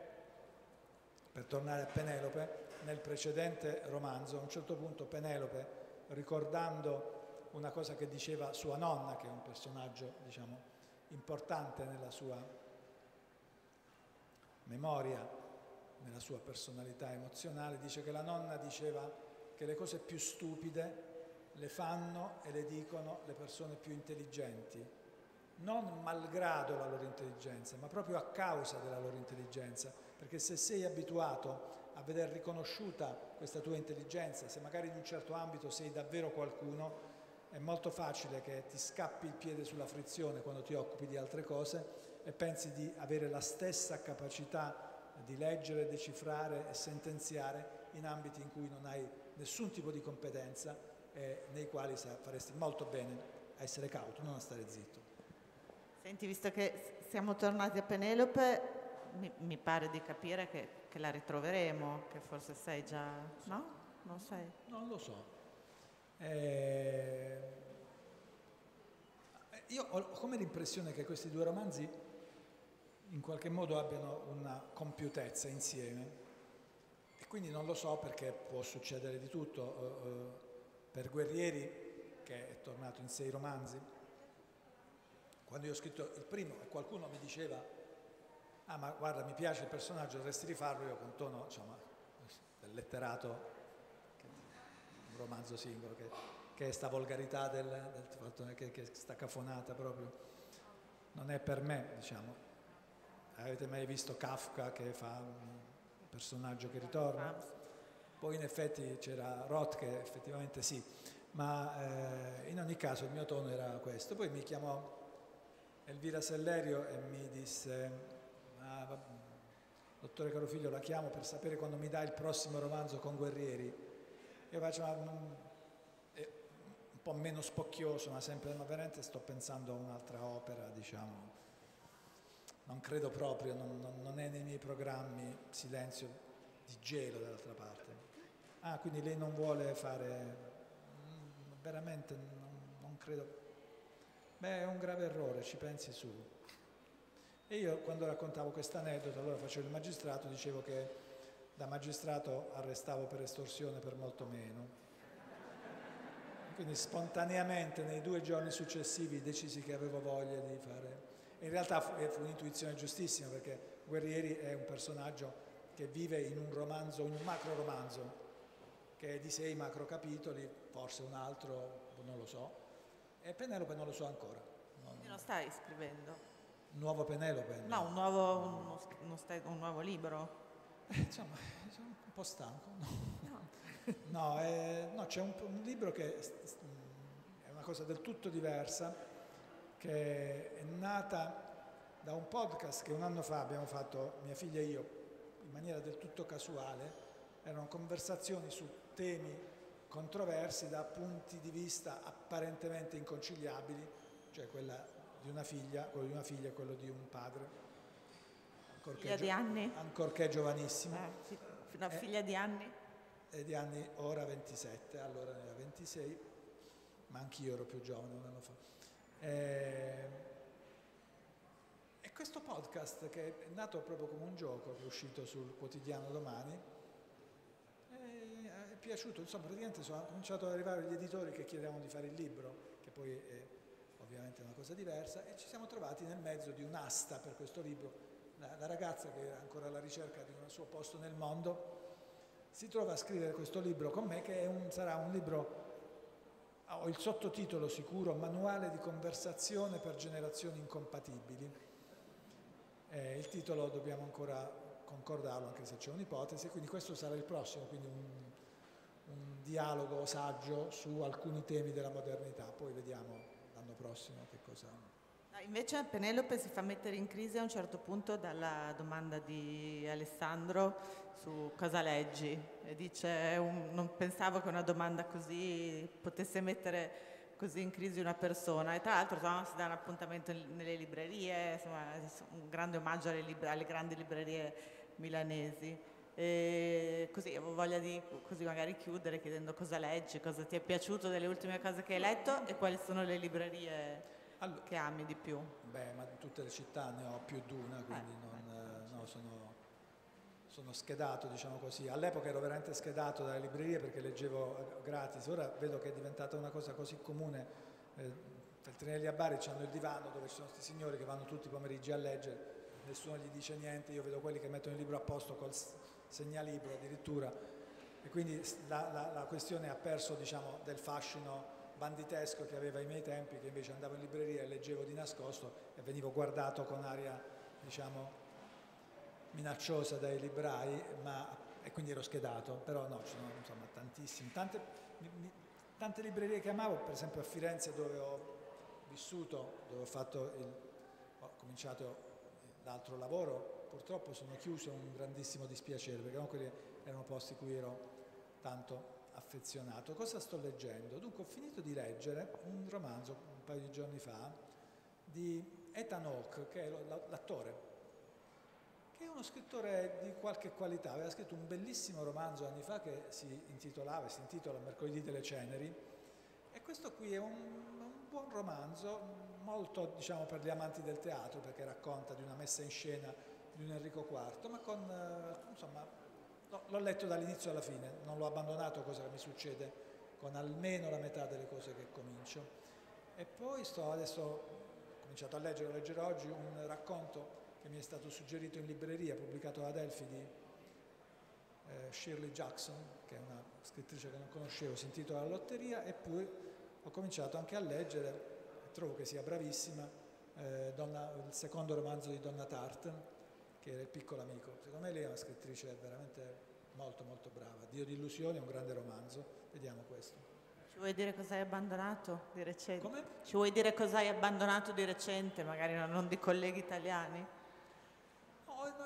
per tornare a Penelope, nel precedente romanzo, a un certo punto Penelope, ricordando una cosa che diceva sua nonna, che è un personaggio diciamo, importante nella sua memoria, nella sua personalità emozionale, dice che la nonna diceva che le cose più stupide le fanno e le dicono le persone più intelligenti non malgrado la loro intelligenza, ma proprio a causa della loro intelligenza, perché se sei abituato a vedere riconosciuta questa tua intelligenza, se magari in un certo ambito sei davvero qualcuno, è molto facile che ti scappi il piede sulla frizione quando ti occupi di altre cose e pensi di avere la stessa capacità di leggere, decifrare e sentenziare in ambiti in cui non hai nessun tipo di competenza e nei quali faresti molto bene a essere cauto, non a stare zitto. Senti, visto che siamo tornati a Penelope, mi, mi pare di capire che, che, la ritroveremo, che forse sei già... no? Non sei? Non lo so. Eh, io ho come l'impressione che questi due romanzi in qualche modo abbiano una compiutezza insieme e quindi non lo so perché può succedere di tutto. Uh, uh, per Guerrieri, che è tornato in sei romanzi, quando io ho scritto il primo e qualcuno mi diceva ah ma guarda mi piace il personaggio, dovresti rifarlo, io con tono insomma, del letterato, romanzo singolo, che, che è sta volgarità del, del fatto che, che sta cafonata proprio, non è per me diciamo. Avete mai visto Kafka che fa un personaggio che ritorna? Poi in effetti c'era Roth che effettivamente sì, ma eh, in ogni caso il mio tono era questo. Poi mi chiamò Elvira Sellerio e mi disse, ah, dottore Carofiglio la chiamo per sapere quando mi dà il prossimo romanzo con Guerrieri. Io faccio, ma non, un po' meno spocchioso, ma sempre, ma veramente sto pensando a un'altra opera, diciamo. Non credo proprio, non, non, non è nei miei programmi silenzio di gelo dall'altra parte. Ah, quindi lei non vuole fare, mm, veramente non, non credo Beh, è un grave errore, ci pensi su. E io quando raccontavo questo aneddoto, allora facevo il magistrato, dicevo che da magistrato arrestavo per estorsione per molto meno. Quindi spontaneamente nei due giorni successivi decisi che avevo voglia di fare. In realtà fu, fu un'intuizione giustissima perché Guerrieri è un personaggio che vive in un romanzo, in un macro romanzo, che è di sei macro capitoli, forse un altro, non lo so, e Penelope non lo so ancora. Non, lo stai scrivendo? Nuovo Penelope? No, un nuovo, uno, uno un nuovo libro? Eh, insomma, sono un po' stanco. No, no. no, eh, no c'è un, un, libro che è una cosa del tutto diversa, che è nata da un podcast che un anno fa abbiamo fatto mia figlia e io in maniera del tutto casuale. Erano conversazioni su temi controversi da punti di vista apparentemente inconciliabili, cioè quella di una figlia, quello di una figlia e quello di un padre. Figlia di anni? Ancorché giovanissimo. Eh, fino a eh, figlia di anni? E di anni ora 27, allora ne era 26, ma anch'io ero più giovane un anno fa. Eh, e podcast che è nato proprio come un gioco, che è uscito sul quotidiano domani. E è piaciuto, insomma, praticamente sono cominciato ad arrivare gli editori che chiedevano di fare il libro, che poi è ovviamente una cosa diversa, e ci siamo trovati nel mezzo di un'asta per questo libro. La, la ragazza che è ancora alla ricerca di un suo posto nel mondo si trova a scrivere questo libro con me, che un, sarà un libro ho il sottotitolo sicuro, Manuale di conversazione per generazioni incompatibili. Eh, il titolo dobbiamo ancora concordarlo, anche se c'è un'ipotesi, quindi questo sarà il prossimo, quindi un, un dialogo saggio su alcuni temi della modernità, poi vediamo l'anno prossimo che cosa... Invece Penelope si fa mettere in crisi a un certo punto dalla domanda di Alessandro su cosa leggi e dice un, non pensavo che una domanda così potesse mettere così in crisi una persona e tra l'altro insomma, si dà un appuntamento nelle librerie, insomma, un grande omaggio alle, libre, alle grandi librerie milanesi. E così avevo voglia di così magari chiudere chiedendo cosa leggi, cosa ti è piaciuto delle ultime cose che hai letto e quali sono le librerie allora, che ami di più? Beh, ma in tutte le città ne ho più di una, quindi eh, non, eh, no, sono, sono, schedato, diciamo così. All'epoca ero veramente schedato dalle librerie perché leggevo gratis, ora vedo che è diventata una cosa così comune. Eh, Feltrinelli a Bari hanno il divano dove ci sono questi signori che vanno tutti i pomeriggi a leggere, nessuno gli dice niente, io vedo quelli che mettono il libro a posto col segnalibro addirittura e quindi la, la, la questione ha perso diciamo, del fascino banditesco che aveva ai miei tempi, che invece andavo in libreria e leggevo di nascosto e venivo guardato con aria, diciamo, minacciosa dai librai, ma, e quindi ero schedato, però no, ci sono insomma, tantissimi, tante, tante librerie che amavo, per esempio a Firenze dove ho vissuto, dove ho, il, ho cominciato l'altro lavoro, purtroppo sono chiuso, un grandissimo dispiacere, perché erano posti in cui ero tanto affezionato. Cosa sto leggendo? Dunque ho finito di leggere un romanzo un paio di giorni fa di Ethan Hawke, che è l'attore, che è uno scrittore di qualche qualità, aveva scritto un bellissimo romanzo anni fa che si intitolava, si intitola Mercoledì delle ceneri e questo qui è un, un buon romanzo, molto diciamo per gli amanti del teatro perché racconta di una messa in scena di un Enrico IV, ma con eh, insomma No, l'ho letto dall'inizio alla fine, non l'ho abbandonato, cosa che mi succede con almeno la metà delle cose che comincio. E poi sto adesso, ho cominciato a leggere, leggerò oggi un racconto che mi è stato suggerito in libreria, pubblicato da Delphi di eh, Shirley Jackson, che è una scrittrice che non conoscevo, si intitola La lotteria, e poi ho cominciato anche a leggere, trovo che sia bravissima, eh, Donna, il secondo romanzo di Donna Tartt, che era il piccolo amico. Secondo me lei è una scrittrice veramente molto molto brava. Dio di illusioni è un grande romanzo, vediamo questo. Ci vuoi dire cosa hai abbandonato di recente? Come? Ci vuoi dire cosa hai abbandonato di recente, magari non di colleghi italiani?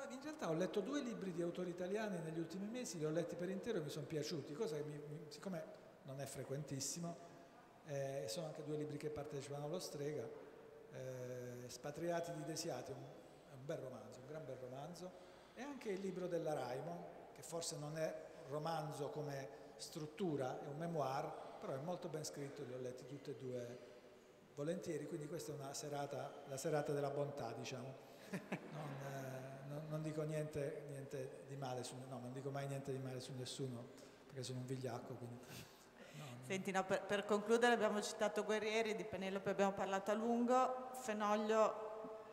In realtà ho letto due libri di autori italiani negli ultimi mesi, li ho letti per intero e mi sono piaciuti, cosa che mi, mi, siccome non è frequentissimo, eh, sono anche due libri che partecipano allo Strega, eh, Spatriati di Desiati, un, un bel romanzo, gran bel romanzo, e anche il libro della Raimo, che forse non è romanzo come struttura, è un memoir, però è molto ben scritto, li ho letti tutti e due volentieri, quindi questa è una serata, la serata della bontà, diciamo. Non, eh, non, non dico niente, niente, di male su, no, non dico mai niente di male su nessuno, perché sono un vigliacco, quindi... No, Senti, no, per, per, concludere abbiamo citato Guerrieri, di Penelope abbiamo parlato a lungo, Fenoglio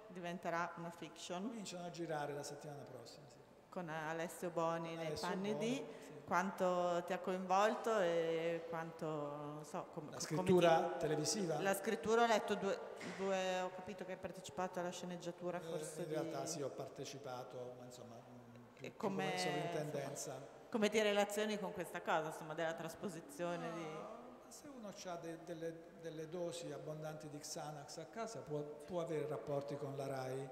diventerà una fiction. Cominciano a girare la settimana prossima. Sì. Con Alessio Boni nei panni Boni, di sì. quanto ti ha coinvolto e quanto non so com- La scrittura ti... televisiva? La scrittura ho letto due, due, ho capito che hai partecipato alla sceneggiatura forse. Eh, in di... realtà sì, ho partecipato, ma insomma più, e come, più come sovrintendenza. Insomma, come ti relazioni con questa cosa, insomma, della trasposizione no, di se uno ha de, delle, delle, dosi abbondanti di Xanax a casa può, può avere rapporti con la RAI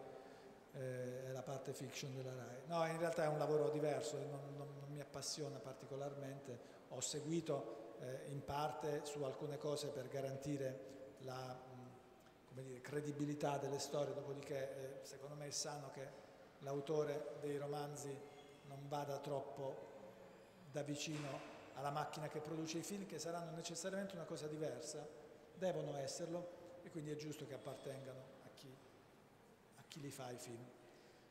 eh, la parte fiction della RAI. No, in realtà è un lavoro diverso, non, non, non mi appassiona particolarmente, ho seguito eh, in parte su alcune cose per garantire la dire, credibilità delle storie, dopodiché eh, secondo me è sano che l'autore dei romanzi non vada troppo da vicino alla macchina che produce i film, che saranno necessariamente una cosa diversa, devono esserlo e quindi è giusto che appartengano a chi, a chi li fa i film.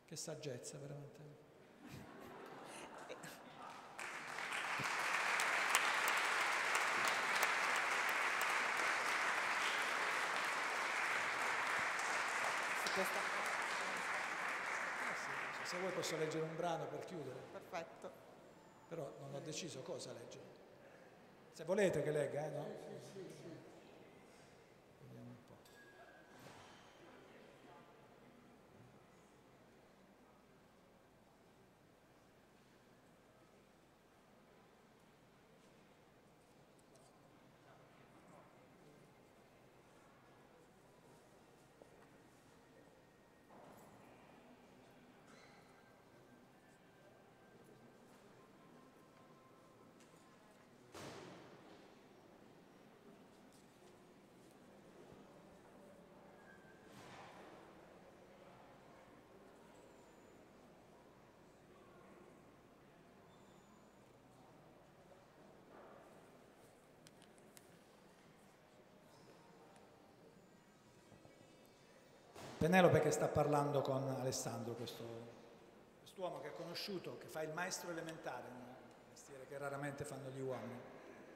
Che saggezza veramente. Se vuoi posso leggere un brano per chiudere. Perfetto. Però non ho deciso cosa leggere. Se volete che legga, eh, no? Penelope che sta parlando con Alessandro, questo quest'uomo che ha conosciuto, che fa il maestro elementare, un mestiere che raramente fanno gli uomini,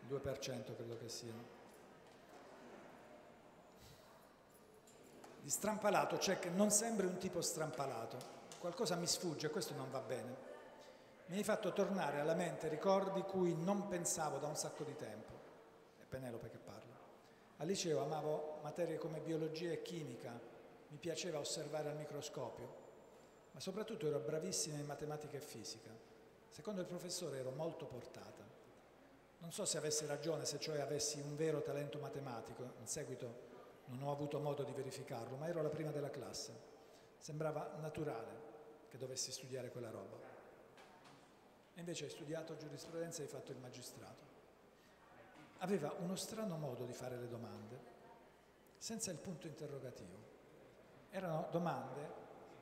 il 2% credo che siano. Di strampalato c'è che non sembri un tipo strampalato, qualcosa mi sfugge questo non va bene. Mi hai fatto tornare alla mente ricordi cui non pensavo da un sacco di tempo. È Penelope che parla. Al liceo amavo materie come biologia e chimica, mi piaceva osservare al microscopio, ma soprattutto ero bravissima in matematica e fisica. Secondo il professore ero molto portata. Non so se avessi ragione, se cioè avessi un vero talento matematico, in seguito non ho avuto modo di verificarlo, ma ero la prima della classe. Sembrava naturale che dovessi studiare quella roba. E invece hai studiato giurisprudenza e hai fatto il magistrato. Aveva uno strano modo di fare le domande, senza il punto interrogativo. Erano domande,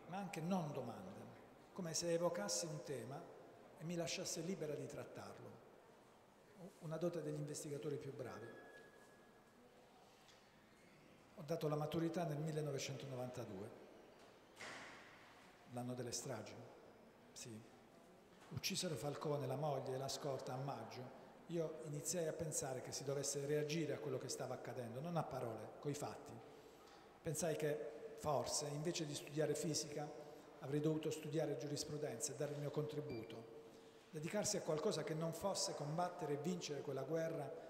ma anche non domande, come se evocassi un tema e mi lasciasse libera di trattarlo. Una dote degli investigatori più bravi. Ho dato la maturità nel 1992, l'anno delle stragi. Sì. Uccisero Falcone, la moglie e la scorta a maggio. Io iniziai a pensare che si dovesse reagire a quello che stava accadendo, non a parole, coi fatti. Pensai che forse invece di studiare fisica avrei dovuto studiare giurisprudenza e dare il mio contributo. Dedicarsi a qualcosa che non fosse combattere e vincere quella guerra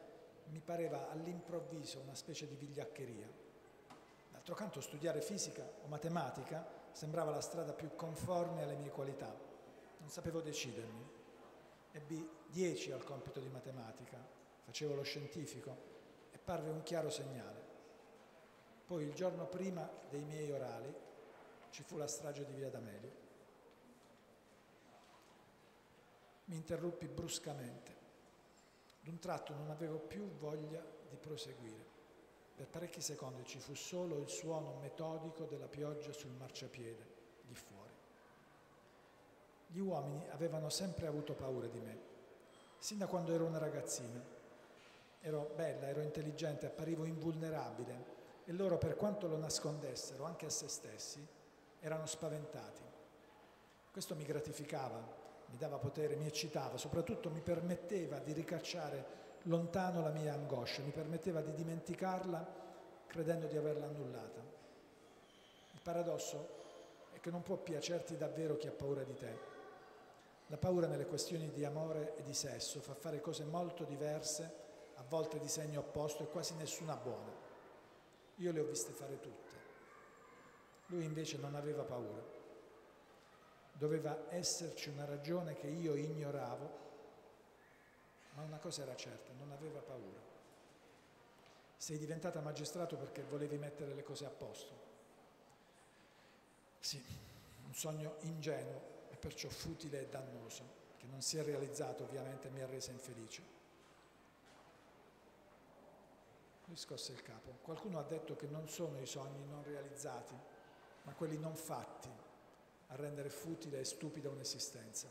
mi pareva all'improvviso una specie di vigliaccheria. D'altro canto studiare fisica o matematica sembrava la strada più conforme alle mie qualità. Non sapevo decidermi. Ebbi dieci al compito di matematica, facevo lo scientifico e parve un chiaro segnale. Poi il giorno prima dei miei orali ci fu la strage di Via D'Amelio. Mi interruppi bruscamente. D'un tratto non avevo più voglia di proseguire. Per parecchi secondi ci fu solo il suono metodico della pioggia sul marciapiede di fuori. Gli uomini avevano sempre avuto paura di me, sin da quando ero una ragazzina. Ero bella, ero intelligente, apparivo invulnerabile e loro per quanto lo nascondessero anche a se stessi erano spaventati. Questo mi gratificava, mi dava potere, mi eccitava, soprattutto mi permetteva di ricacciare lontano la mia angoscia, mi permetteva di dimenticarla credendo di averla annullata. Il paradosso è che non può piacerti davvero chi ha paura di te. La paura nelle questioni di amore e di sesso fa fare cose molto diverse, a volte di segno opposto e quasi nessuna buona. Io le ho viste fare tutte. Lui invece non aveva paura. Doveva esserci una ragione che io ignoravo, ma una cosa era certa, non aveva paura. Sei diventata magistrato perché volevi mettere le cose a posto. Sì, un sogno ingenuo e perciò futile e dannoso, che non si è realizzato ovviamente mi ha resa infelice. Lui scosse il capo. Qualcuno ha detto che non sono i sogni non realizzati, ma quelli non fatti a rendere futile e stupida un'esistenza.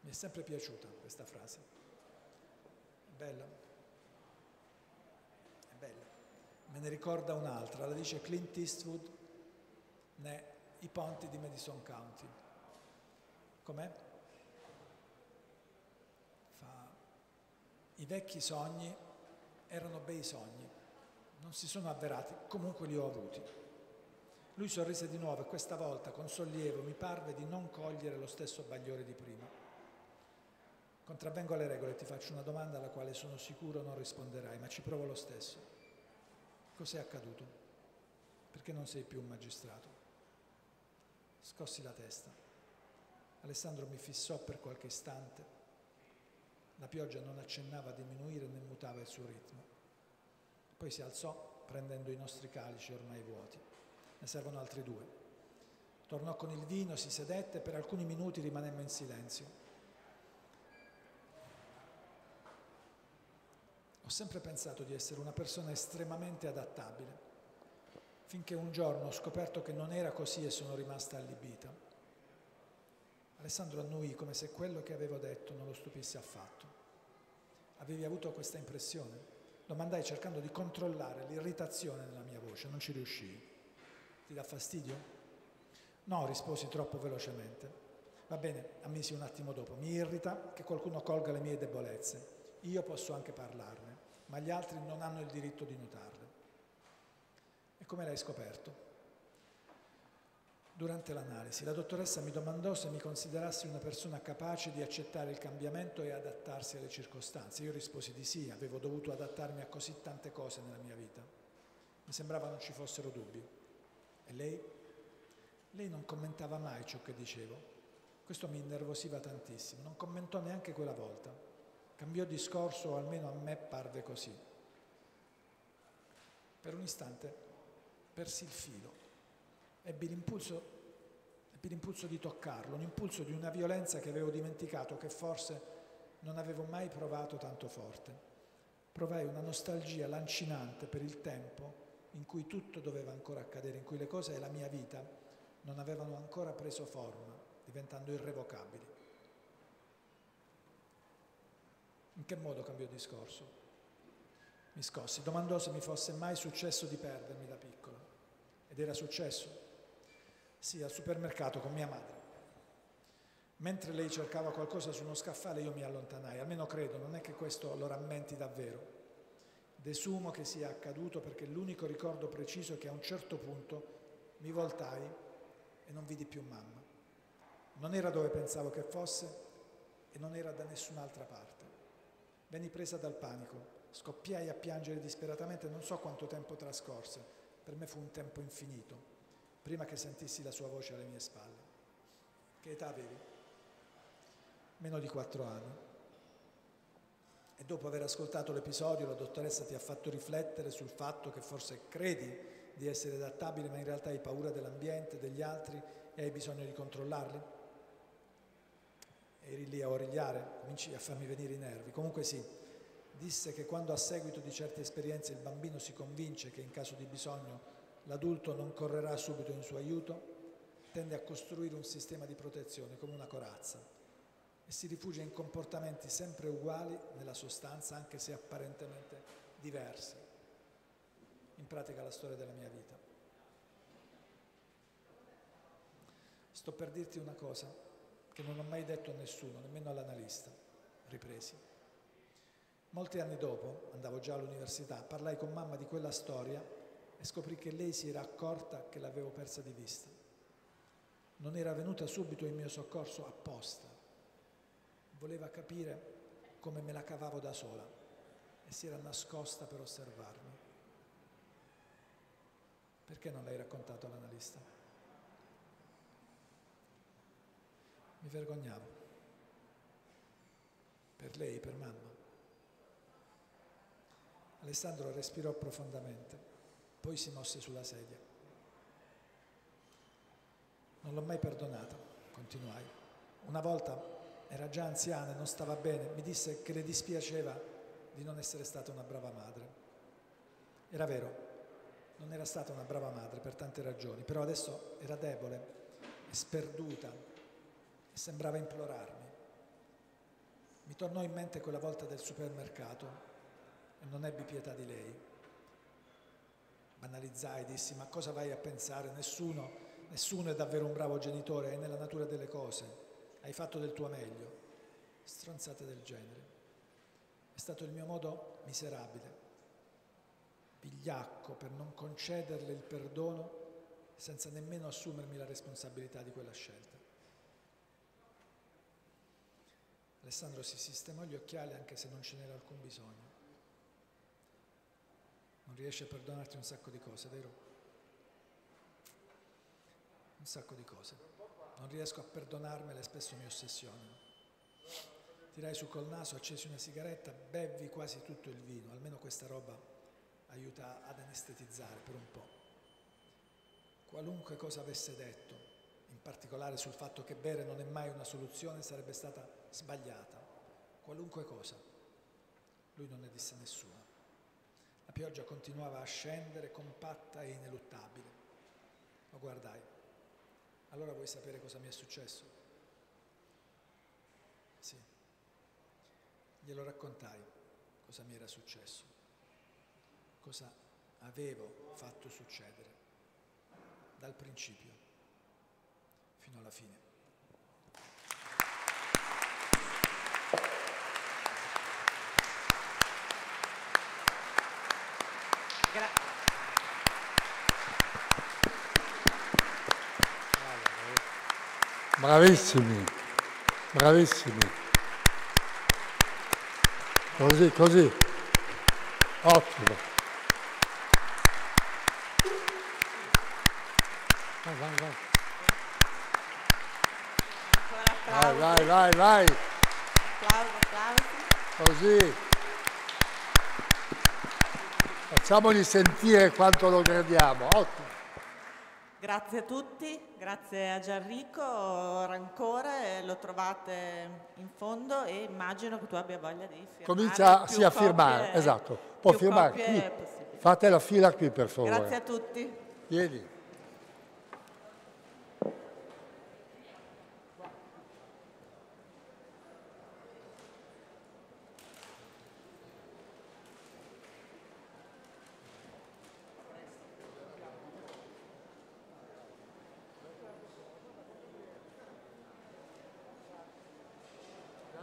Mi è sempre piaciuta questa frase. È bella. È bella. Me ne ricorda un'altra, la dice Clint Eastwood, né i ponti di Madison County. Com'è? Fa, I vecchi sogni erano bei sogni, non si sono avverati, comunque li ho avuti. Lui sorrise di nuovo e questa volta con sollievo mi parve di non cogliere lo stesso bagliore di prima. Contravvengo alle regole e ti faccio una domanda alla quale sono sicuro non risponderai, ma ci provo lo stesso. Cos'è accaduto? Perché non sei più un magistrato? Scossi la testa. Alessandro mi fissò per qualche istante. La pioggia non accennava a diminuire né mutava il suo ritmo. Poi si alzò prendendo i nostri calici ormai vuoti. Ne servono altri due. Tornò con il vino, si sedette e per alcuni minuti rimanemmo in silenzio. Ho sempre pensato di essere una persona estremamente adattabile, finché un giorno ho scoperto che non era così e sono rimasta allibita. Alessandro annui come se quello che avevo detto non lo stupisse affatto. Avevi avuto questa impressione? Domandai cercando di controllare l'irritazione nella mia voce, non ci riuscii. Ti dà fastidio? No, risposi troppo velocemente. Va bene, ammisi un attimo dopo. Mi irrita che qualcuno colga le mie debolezze. Io posso anche parlarne ma gli altri non hanno il diritto di notarle. E come l'hai scoperto? Durante l'analisi, la dottoressa mi domandò se mi considerassi una persona capace di accettare il cambiamento e adattarsi alle circostanze. Io risposi di sì, avevo dovuto adattarmi a così tante cose nella mia vita. Mi sembrava non ci fossero dubbi. E lei? Lei non commentava mai ciò che dicevo. Questo mi innervosiva tantissimo. Non commentò neanche quella volta. Cambiò discorso, o almeno a me parve così. Per un istante persi il filo, ebbi l'impulso, ebbi l'impulso di toccarlo, un impulso di una violenza che avevo dimenticato, che forse non avevo mai provato tanto forte. Provai una nostalgia lancinante per il tempo in cui tutto doveva ancora accadere, in cui le cose della mia vita non avevano ancora preso forma, diventando irrevocabili. In che modo cambiò discorso? Mi scossi, domandò se mi fosse mai successo di perdermi da piccolo. Ed era successo. Sì, al supermercato con mia madre. Mentre lei cercava qualcosa su uno scaffale io mi allontanai, almeno credo, non è che questo lo rammenti davvero. Desumo che sia accaduto perché l'unico ricordo preciso è che a un certo punto mi voltai e non vidi più mamma. Non era dove pensavo che fosse e non era da nessun'altra parte. Venni presa dal panico, scoppiai a piangere disperatamente, non so quanto tempo trascorse, per me fu un tempo infinito, prima che sentissi la sua voce alle mie spalle. Che età avevi? Meno di quattro anni. E dopo aver ascoltato l'episodio, la dottoressa ti ha fatto riflettere sul fatto che forse credi di essere adattabile, ma in realtà hai paura dell'ambiente, degli altri e hai bisogno di controllarli? eri lì a origliare, cominci a farmi venire i nervi. Comunque sì, disse che quando a seguito di certe esperienze il bambino si convince che in caso di bisogno l'adulto non correrà subito in suo aiuto, tende a costruire un sistema di protezione come una corazza e si rifugia in comportamenti sempre uguali nella sostanza, anche se apparentemente diversi. In pratica la storia della mia vita. Sto per dirti una cosa che non ho mai detto a nessuno, nemmeno all'analista, ripresi. Molti anni dopo, andavo già all'università, parlai con mamma di quella storia e scoprì che lei si era accorta che l'avevo persa di vista. Non era venuta subito in mio soccorso apposta. Voleva capire come me la cavavo da sola e si era nascosta per osservarmi. Perché non l'hai raccontato all'analista? Mi vergognavo. Per lei, per mamma. Alessandro respirò profondamente, poi si mosse sulla sedia. Non l'ho mai perdonata, continuai. Una volta era già anziana e non stava bene, mi disse che le dispiaceva di non essere stata una brava madre. Era vero, non era stata una brava madre per tante ragioni, però adesso era debole e sperduta e sembrava implorarmi. Mi tornò in mente quella volta del supermercato e non ebbi pietà di lei. Banalizzai, dissi, ma cosa vai a pensare? Nessuno, nessuno è davvero un bravo genitore, è nella natura delle cose, hai fatto del tuo meglio. Stronzate del genere. È stato il mio modo miserabile, vigliacco per non concederle il perdono senza nemmeno assumermi la responsabilità di quella scelta. Alessandro si sistemò gli occhiali anche se non ce n'era alcun bisogno. Non riesce a perdonarti un sacco di cose, vero? Un sacco di cose. Non riesco a perdonarmele, spesso mi ossessionano. Tirai su col naso, accesi una sigaretta, bevi quasi tutto il vino, almeno questa roba aiuta ad anestetizzare per un po'. Qualunque cosa avesse detto, in particolare sul fatto che bere non è mai una soluzione, sarebbe stata sbagliata. Qualunque cosa. Lui non ne disse nessuna. La pioggia continuava a scendere compatta e ineluttabile. Lo guardai. Allora vuoi sapere cosa mi è successo? Sì. Glielo raccontai cosa mi era successo, cosa avevo fatto succedere dal principio fino alla fine. Gra- Bravissimi, bravissimi. Così, così. Ottimo. Vai, vai, vai vai, vai. applausi, applausi. Così. Facciamogli sentire quanto lo gradiamo. Ottimo. Grazie a tutti, grazie a Gianrico, Rancore, lo trovate in fondo e immagino che tu abbia voglia di firmare. Comincia sì, a firmare, esatto. Può firmare qui. Fate la fila qui per favore. Grazie a tutti. Vieni.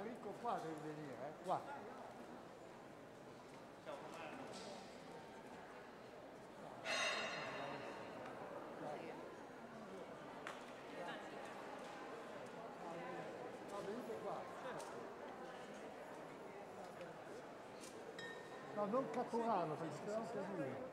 Enrico qua devi venire, eh? qua. No, non Caporano, perché sennò è un casino.